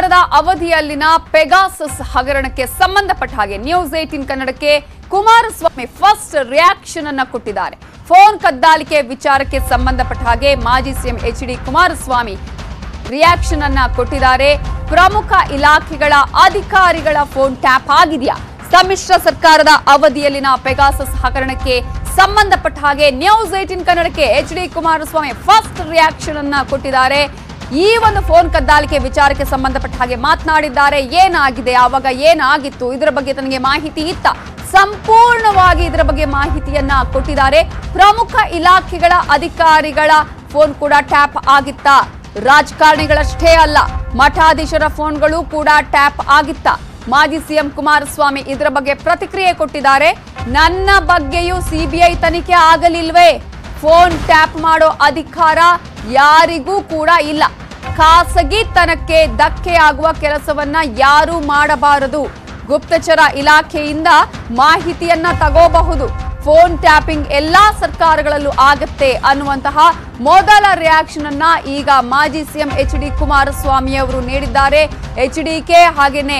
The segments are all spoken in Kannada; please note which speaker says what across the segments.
Speaker 1: ಸರ್ಕಾರದ ಅವಧಿಯಲ್ಲಿನ ಪೆಗಾಸಸ್ ಹಗರಣಕ್ಕೆ ಸಂಬಂಧಪಟ್ಟ ಹಾಗೆ ನ್ಯೂಸ್ ಏಟೀನ್ ಕನ್ನಡಕ್ಕೆ ಕುಮಾರಸ್ವಾಮಿ ಫಸ್ಟ್ ರಿಯಾಕ್ಷನ್ ಅನ್ನ ಕೊಟ್ಟಿದ್ದಾರೆ. ಫೋನ್ ಕದ್ದಾಲಿಕೆ ವಿಚಾರಕ್ಕೆ ಸಂಬಂಧಪಟ್ಟ ಹಾಗೆ ಮಾಜಿ CM H D Kumaraswamy reaction ಅನ್ನ ಕೊಟ್ಟಿದ್ದಾರೆ. ಪ್ರಮುಖ ಇಲಾಖೆಗಳ ಅಧಿಕಾರಿಗಳ ಫೋನ್ ಟ್ಯಾಪ್ ಆಗಿದೆಯಾ? ಸಮ್ಮಿಶ್ರ ಸರ್ಕಾರದ ಅವಧಿಯಲ್ಲಿನ ಪೆಗಾಸಸ್ ಹಗರಣಕ್ಕೆ ಸಂಬಂಧಪಟ್ಟ ಹಾಗೆ ನ್ಯೂಸ್ ಏಟೀನ್ ಕನ್ನಡಕ್ಕೆ H D Kumaraswamy first reaction ಅನ್ನ ಕೊಟ್ಟಿದ್ದಾರೆ. ಈ ಒಂದು ಫೋನ್ ಕದ್ದಾಲಿಕೆ ವಿಚಾರಕ್ಕೆ ಸಂಬಂಧಪಟ್ಟ ಹಾಗೆ ಮಾತನಾಡಿದ್ದಾರೆ. ಏನಾಗಿದೆ? ಆವಾಗ ಏನಾಗಿತ್ತು? ಇದರ ಬಗ್ಗೆ ತನಗೆ ಮಾಹಿತಿ ಇತ್ತ? ಸಂಪೂರ್ಣವಾಗಿ ಇದರ ಬಗ್ಗೆ ಮಾಹಿತಿಯನ್ನ ಕೊಟ್ಟಿದ್ದಾರೆ. ಪ್ರಮುಖ ಇಲಾಖೆಗಳ ಅಧಿಕಾರಿಗಳ ಫೋನ್ ಕೂಡ ಟ್ಯಾಪ್ ಆಗಿತ್ತ. ರಾಜಕಾರಣಿಗಳಷ್ಟೇ ಅಲ್ಲ, ಮಠಾಧೀಶರ ಫೋನ್ಗಳು ಕೂಡ ಟ್ಯಾಪ್ ಆಗಿತ್ತ. ಮಾಜಿ ಸಿಎಂ ಕುಮಾರಸ್ವಾಮಿ ಇದರ ಬಗ್ಗೆ ಪ್ರತಿಕ್ರಿಯೆ ಕೊಟ್ಟಿದ್ದಾರೆ. ನನ್ನ ಬಗ್ಗೆಯೂ ಸಿಬಿಐ ತನಿಖೆ ಆಗಲಿಲ್ವೇ? ಫೋನ್ ಟ್ಯಾಪ್ ಮಾಡೋ ಅಧಿಕಾರ ಯಾರಿಗೂ ಕೂಡ ಇಲ್ಲ. ಖಾಸಗಿತನಕ್ಕೆ ಧಕ್ಕೆಯಾಗುವ ಕೆಲಸವನ್ನ ಯಾರೂ ಮಾಡಬಾರದು. ಗುಪ್ತಚರ ಇಲಾಖೆಯಿಂದ ಮಾಹಿತಿಯನ್ನ ತಗೋಬಹುದು. ಫೋನ್ ಟ್ಯಾಪಿಂಗ್ ಎಲ್ಲಾ ಸರ್ಕಾರಗಳಲ್ಲೂ ಆಗತ್ತೆ ಅನ್ನುವಂತಹ ಮೊದಲ ರಿಯಾಕ್ಷನ್ ಅನ್ನ ಈಗ ಮಾಜಿ ಸಿಎಂ ಎಚ್ ಡಿ ಕುಮಾರಸ್ವಾಮಿ ಅವರು ನೀಡಿದ್ದಾರೆ. ಎಚ್ ಡಿಕೆ ಹಾಗೇನೆ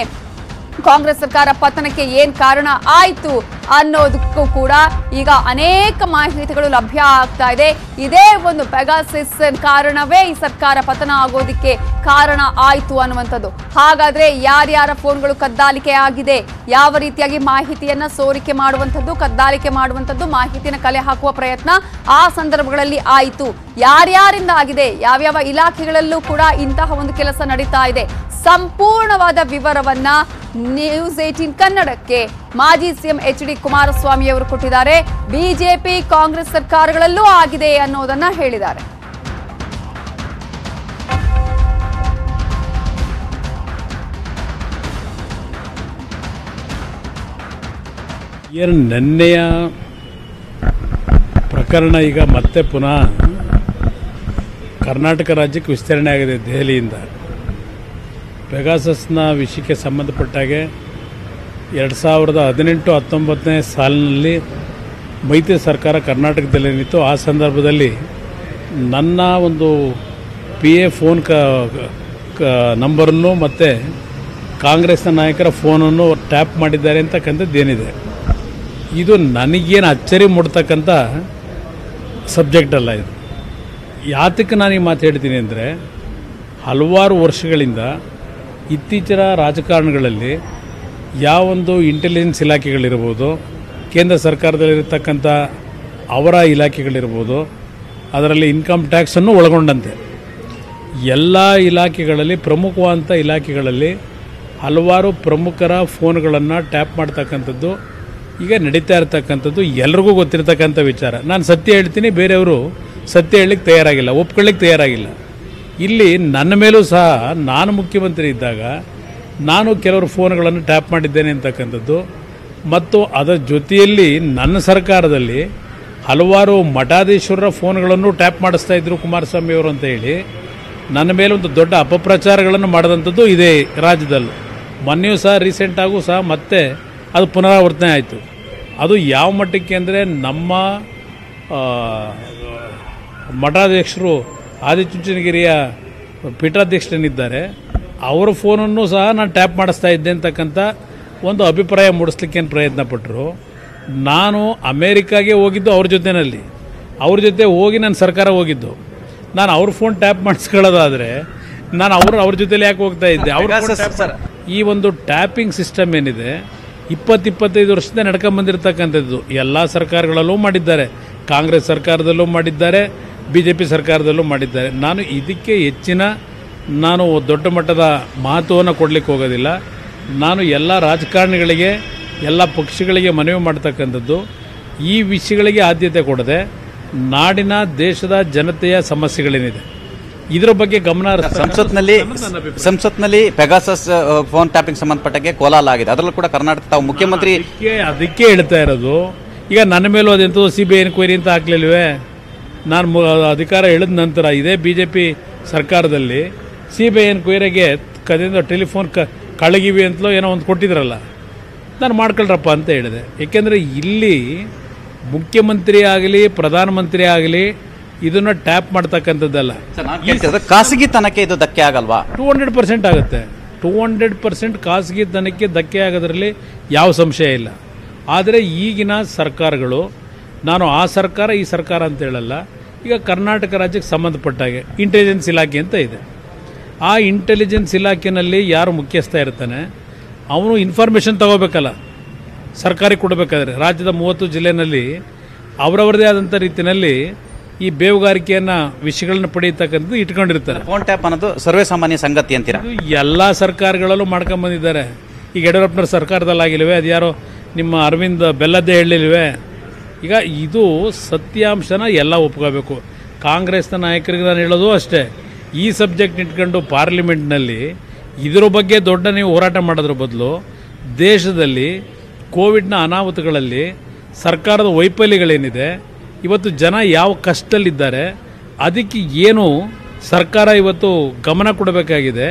Speaker 1: ಕಾಂಗ್ರೆಸ್ ಸರ್ಕಾರ ಪತನಕ್ಕೆ ಏನ್ ಕಾರಣ? ಆಯ್ತು. ಅನ್ನೋದಕ್ಕೂ ಕೂಡ ಈಗ ಅನೇಕ ಮಾಹಿತಿಗಳು ಲಭ್ಯ ಆಗ್ತಾ ಇದೆ. ಇದೇ ಒಂದು ಪೆಗಾಸಿಸ್ ಕಾರಣವೇ ಈ ಸರ್ಕಾರ ಪತನ ಆಗೋದಿಕ್ಕೆ ಕಾರಣ ಆಯಿತು ಅನ್ನುವಂಥದ್ದು. ಹಾಗಾದ್ರೆ ಯಾರ್ಯಾರ ಫೋನ್ಗಳು ಕದ್ದಾಲಿಕೆ ಆಗಿದೆ? ಯಾವ ರೀತಿಯಾಗಿ ಮಾಹಿತಿಯನ್ನ ಸೋರಿಕೆ ಮಾಡುವಂಥದ್ದು, ಕದ್ದಾಲಿಕೆ ಮಾಡುವಂಥದ್ದು ಮಾಹಿತಿನ ಕಲೆ ಹಾಕುವ ಪ್ರಯತ್ನ ಆ ಸಂದರ್ಭಗಳಲ್ಲಿ ಆಯಿತು. ಯಾರ್ಯಾರಿಂದ ಆಗಿದೆ? ಯಾವ್ಯಾವ ಇಲಾಖೆಗಳಲ್ಲೂ ಕೂಡ ಇಂತಹ ಒಂದು ಕೆಲಸ ನಡೀತಾ ಇದೆ. ಸಂಪೂರ್ಣವಾದ ವಿವರವನ್ನ ನ್ಯೂಸ್ ಏಟೀನ್ ಕನ್ನಡಕ್ಕೆ ಮಾಜಿ ಸಿಎಂ ಎಚ್ ಡಿ ಕುಮಾರಸ್ವಾಮಿ ಅವರು ಕೊಟ್ಟಿದ್ದಾರೆ. ಬಿಜೆಪಿ ಕಾಂಗ್ರೆಸ್ ಸರ್ಕಾರಗಳಲ್ಲೂ ಆಗಿದೆ ಅನ್ನೋದನ್ನ ಹೇಳಿದ್ದಾರೆ.
Speaker 2: ನಿನ್ನೆಯ ಪ್ರಕರಣ ಈಗ ಮತ್ತೆ ಪುನಃ ಕರ್ನಾಟಕ ರಾಜ್ಯಕ್ಕೆ ವಿಸ್ತರಣೆ ಆಗಿದೆ ದೆಹಲಿಯಿಂದ. ಪೆಗಾಸಸ್ನ ವಿಷಯಕ್ಕೆ ಸಂಬಂಧಪಟ್ಟಾಗೆ ಎರಡು ಸಾವಿರದ ಹದಿನೆಂಟು ಹತ್ತೊಂಬತ್ತನೇ ಸಾಲಿನಲ್ಲಿ ಮೈತ್ರಿ ಸರ್ಕಾರ ಕರ್ನಾಟಕದಲ್ಲೇನಿತ್ತು ಆ ಸಂದರ್ಭದಲ್ಲಿ ನನ್ನ ಒಂದು ಪಿ ಎ ಫೋನ್ ಕ ನಂಬರನ್ನು ಮತ್ತು ಕಾಂಗ್ರೆಸ್ನ ನಾಯಕರ ಫೋನನ್ನು ಟ್ಯಾಪ್ ಮಾಡಿದ್ದಾರೆ ಅಂತಕ್ಕಂಥದ್ದು ಏನಿದೆ. ಇದು ನನಗೇನು ಅಚ್ಚರಿ ಮೂಡ್ತಕ್ಕಂಥ ಸಬ್ಜೆಕ್ಟ್ ಅಲ್ಲ ಇದು. ಯಾತಕ್ಕೆ ನಾನು ಈ ಮಾತು ಹೇಳ್ತೀನಿ ಅಂದರೆ, ಹಲವಾರು ವರ್ಷಗಳಿಂದ ಇತ್ತೀಚಿನ ರಾಜಕಾರಣಗಳಲ್ಲಿ ಯಾವೊಂದು ಇಂಟೆಲಿಜೆನ್ಸ್ ಇಲಾಖೆಗಳಿರ್ಬೋದು, ಕೇಂದ್ರ ಸರ್ಕಾರದಲ್ಲಿರತಕ್ಕಂಥ ಅವರ ಇಲಾಖೆಗಳಿರ್ಬೋದು, ಅದರಲ್ಲಿ ಇನ್ಕಮ್ ಟ್ಯಾಕ್ಸನ್ನು ಒಳಗೊಂಡಂತೆ. ಎಲ್ಲ ಇಲಾಖೆಗಳಲ್ಲಿ, ಪ್ರಮುಖವಾದಂಥ ಇಲಾಖೆಗಳಲ್ಲಿ ಹಲವಾರು ಪ್ರಮುಖರ ಫೋನ್ಗಳನ್ನು ಟ್ಯಾಪ್ ಮಾಡ್ತಕ್ಕಂಥದ್ದು, ಈಗ ನಡೀತಾ ಇರ್ತಕ್ಕಂಥದ್ದು ಎಲ್ರಿಗೂ ಗೊತ್ತಿರ್ತಕ್ಕಂಥ ವಿಚಾರ. ನಾನು ಸತ್ಯ ಹೇಳ್ತೀನಿ, ಬೇರೆಯವರು ಸತ್ಯ ಹೇಳಲಿಕ್ಕೆ ತಯಾರಾಗಿಲ್ಲ, ಒಪ್ಕೊಳ್ಳಿಕ್ಕೆ ತಯಾರಾಗಿಲ್ಲ. ಇಲ್ಲಿ ನನ್ನ ಮೇಲೂ ಸಹ, ನಾನು ಮುಖ್ಯಮಂತ್ರಿ ಇದ್ದಾಗ ನಾನು ಕೆಲವರು ಫೋನ್ಗಳನ್ನು ಟ್ಯಾಪ್ ಮಾಡಿದ್ದೇನೆ ಅಂತಕ್ಕಂಥದ್ದು. ಮತ್ತು ಅದರ ಜೊತೆಯಲ್ಲಿ ನನ್ನ ಸರ್ಕಾರದಲ್ಲಿ ಹಲವಾರು ಮಠಾಧೀಶ್ವರರ ಫೋನ್ಗಳನ್ನು ಟ್ಯಾಪ್ ಮಾಡಿಸ್ತಾ ಇದ್ರು ಕುಮಾರಸ್ವಾಮಿ ಅವರು ಅಂತ ಹೇಳಿ, ನನ್ನ ಮೇಲೆ ಒಂದು ದೊಡ್ಡ ಅಪಪ್ರಚಾರಗಳನ್ನು ಮಾಡಿದಂಥದ್ದು ಇದೆ ರಾಜ್ಯದಲ್ಲಿ. ಮೊನ್ನೆಯೂ ಸಹ ರೀಸೆಂಟಾಗೂ ಸಹ ಮತ್ತೆ ಅದು ಪುನರಾವರ್ತನೆ ಆಯಿತು. ಅದು ಯಾವ ಮಟ್ಟಕ್ಕೆ ಅಂದರೆ ನಮ್ಮ ಮಠಾಧ್ಯಕ್ಷರು ಆದಿಚುಂಚನಗಿರಿಯ ಪೀಠಾಧ್ಯಕ್ಷರೇನಿದ್ದಾರೆ ಅವರ ಫೋನನ್ನು ಸಹ ನಾನು ಟ್ಯಾಪ್ ಮಾಡಿಸ್ತಾ ಇದ್ದೆ ಅಂತಕ್ಕಂಥ ಒಂದು ಅಭಿಪ್ರಾಯ ಮೂಡಿಸ್ಲಿಕ್ಕೆ ಪ್ರಯತ್ನ ಪಟ್ಟರು ನಾನು ಅಮೇರಿಕಾಗೆ ಹೋಗಿದ್ದು ಅವ್ರ ಜೊತೆಯಲ್ಲಿ ಅವ್ರ ಜೊತೆ ಹೋಗಿ ನಾನು ಸರ್ಕಾರ ಹೋಗಿದ್ದು. ನಾನು ಅವ್ರ ಫೋನ್ ಟ್ಯಾಪ್ ಮಾಡಿಸ್ಕೊಳ್ಳೋದಾದರೆ ನಾನು ಅವರು ಅವ್ರ ಜೊತೆಲಿ ಯಾಕೆ ಹೋಗ್ತಾ ಇದ್ದೆ? ಅವ್ರ. ಈ ಒಂದು ಟ್ಯಾಪಿಂಗ್ ಸಿಸ್ಟಮ್ ಏನಿದೆ ಇಪ್ಪತ್ತು ಇಪ್ಪತ್ತೈದು ವರ್ಷದಿಂದ ನಡ್ಕೊಂಬಂದಿರತಕ್ಕಂಥದ್ದು. ಎಲ್ಲ ಸರ್ಕಾರಗಳಲ್ಲೂ ಮಾಡಿದ್ದಾರೆ. ಕಾಂಗ್ರೆಸ್ ಸರ್ಕಾರದಲ್ಲೂ ಮಾಡಿದ್ದಾರೆ ಬಿ ಜೆ ಪಿ ಸರ್ಕಾರದಲ್ಲೂ ಮಾಡಿದ್ದಾರೆ. ನಾನು ಇದಕ್ಕೆ ಹೆಚ್ಚಿನ ನಾನು ದೊಡ್ಡ ಮಟ್ಟದ ಮಹತ್ವವನ್ನು ಕೊಡಲಿಕ್ಕೆ ಹೋಗೋದಿಲ್ಲ. ನಾನು ಎಲ್ಲ ರಾಜಕಾರಣಿಗಳಿಗೆ ಎಲ್ಲ ಪಕ್ಷಗಳಿಗೆ ಮನವಿ ಮಾಡ್ತಕ್ಕಂಥದ್ದು. ಈ ವಿಷಯಗಳಿಗೆ ಆದ್ಯತೆ ಕೊಡದೆ ನಾಡಿನ ದೇಶದ ಜನತೆಯ ಸಮಸ್ಯೆಗಳೇನಿದೆ. ಇದರ ಬಗ್ಗೆ ಗಮನ
Speaker 3: ಸಂಸತ್ನಲ್ಲಿ ಸಂಸತ್ನಲ್ಲಿ ಪೆಗಾಸಸ್ ಫೋನ್ ಟ್ಯಾಪಿಂಗ್ ಸಂಬಂಧಪಟ್ಟಂಗೆ ಕೋಲಾಲ ಆಗಿದೆ. ಅದರಲ್ಲೂ ಕೂಡ ಕರ್ನಾಟಕ ತಾವು ಮುಖ್ಯಮಂತ್ರಿ
Speaker 2: ಅದಕ್ಕೆ ಹೇಳ್ತಾ ಇರೋದು ಈಗ ನನ್ನ ಮೇಲೂ ಅದೆಂತೂ ಸಿ ಬಿ ಐ ಎನ್ಕ್ವೈರಿ ಅಂತ ಹಾಕ್ಲಿಲ್ವೇ? ನಾನು ಅಧಿಕಾರ ಹೇಳಿದ ನಂತರ ಇದೇ ಬಿ ಜೆ ಪಿ ಸರ್ಕಾರದಲ್ಲಿ ಸಿ ಬಿ ಐ ಎನ್ಕ್ವೈರಿಗೆ ಕದಿಂದ ಟೆಲಿಫೋನ್ ಕ ಕಳಗಿವಿ ಅಂತಲೋ ಏನೋ ಒಂದು ಕೊಟ್ಟಿದ್ರಲ್ಲ. ನಾನು ಮಾಡ್ಕೊಳ್ರಪ್ಪ ಅಂತ ಹೇಳಿದೆ. ಏಕೆಂದರೆ ಇಲ್ಲಿ ಮುಖ್ಯಮಂತ್ರಿ ಆಗಲಿ ಪ್ರಧಾನಮಂತ್ರಿ ಆಗಲಿ ಇದನ್ನು ಟ್ಯಾಪ್ ಮಾಡ್ತಕ್ಕಂಥದ್ದಲ್ಲ.
Speaker 3: ಖಾಸಗಿತನಕ್ಕೆ ಇದು ಧಕ್ಕೆ ಆಗಲ್ವಾ?
Speaker 2: ಟೂ ಹಂಡ್ರೆಡ್ ಪರ್ಸೆಂಟ್ ಆಗುತ್ತೆ. ಟೂ ಹಂಡ್ರೆಡ್ ಪರ್ಸೆಂಟ್ ಖಾಸಗಿತನಕ್ಕೆ ಧಕ್ಕೆ ಆಗೋದ್ರಲ್ಲಿ ಯಾವ ಸಂಶಯ ಇಲ್ಲ. ಆದರೆ ಈಗಿನ ಸರ್ಕಾರಗಳು ನಾನು ಆ ಸರ್ಕಾರ ಈ ಸರ್ಕಾರ ಅಂತ ಹೇಳಲ್ಲ. ಈಗ ಕರ್ನಾಟಕ ರಾಜ್ಯಕ್ಕೆ ಸಂಬಂಧಪಟ್ಟಾಗೆ ಇಂಟೆಲಿಜೆನ್ಸ್ ಇಲಾಖೆ ಅಂತ ಇದೆ. ಆ ಇಂಟೆಲಿಜೆನ್ಸ್ ಇಲಾಖೆಯಲ್ಲಿ ಯಾರು ಮುಖ್ಯಸ್ಥ ಇರ್ತಾನೆ ಅವನು ಇನ್ಫಾರ್ಮೇಷನ್ ತಗೋಬೇಕಲ್ಲ. ಸರ್ಕಾರಿ ಕೊಡಬೇಕಾದ್ರೆ ರಾಜ್ಯದ ಮೂವತ್ತು ಜಿಲ್ಲೆಯಲ್ಲಿ ಅವರವರದೇ ಆದಂಥ ರೀತಿಯಲ್ಲಿ ಈ ಬೇವುಗಾರಿಕೆಯನ್ನು ವಿಷಯಗಳನ್ನ ಪಡೆಯತಕ್ಕಂಥದ್ದು ಇಟ್ಕೊಂಡಿರ್ತಾರೆ.
Speaker 3: ಫೋನ್ ಟ್ಯಾಪ್ ಅನ್ನೋದು ಸರ್ವೇ ಸಾಮಾನ್ಯ ಸಂಗತಿ ಅಂತೀರಾ?
Speaker 2: ಎಲ್ಲ ಸರ್ಕಾರಗಳಲ್ಲೂ ಮಾಡ್ಕೊಂಡು ಬಂದಿದ್ದಾರೆ. ಈಗ ಯಡಿಯೂರಪ್ಪನವ್ರ ಸರ್ಕಾರದಲ್ಲಾಗಿಲ್ವೇ ಅದು ಯಾರೋ ನಿಮ್ಮ ಅರವಿಂದ್ ಬೆಲ್ಲದ್ದೇ ಹೇಳಿಲ್ವೇ ಈಗ ಇದು ಸತ್ಯಾಂಶನ ಎಲ್ಲ ಒಪ್ಕೋಬೇಕು. ಕಾಂಗ್ರೆಸ್ನ ನಾಯಕರಿಗೆ ನಾನು ಹೇಳೋದು ಅಷ್ಟೇ. ಈ ಸಬ್ಜೆಕ್ಟ್ ಇಟ್ಕೊಂಡು ಪಾರ್ಲಿಮೆಂಟ್ನಲ್ಲಿ ಇದರ ಬಗ್ಗೆ ದೊಡ್ಡ ನೀವು ಹೋರಾಟ ಮಾಡೋದ್ರ ಬದಲು ದೇಶದಲ್ಲಿ ಕೋವಿಡ್ನ ಅನಾಹುತಗಳಲ್ಲಿ ಸರ್ಕಾರದ ವೈಫಲ್ಯಗಳೇನಿದೆ ಇವತ್ತು ಜನ ಯಾವ ಕಷ್ಟದಲ್ಲಿದ್ದಾರೆ ಅದಕ್ಕೆ ಏನು ಸರ್ಕಾರ ಇವತ್ತು ಗಮನ ಕೊಡಬೇಕಾಗಿದೆ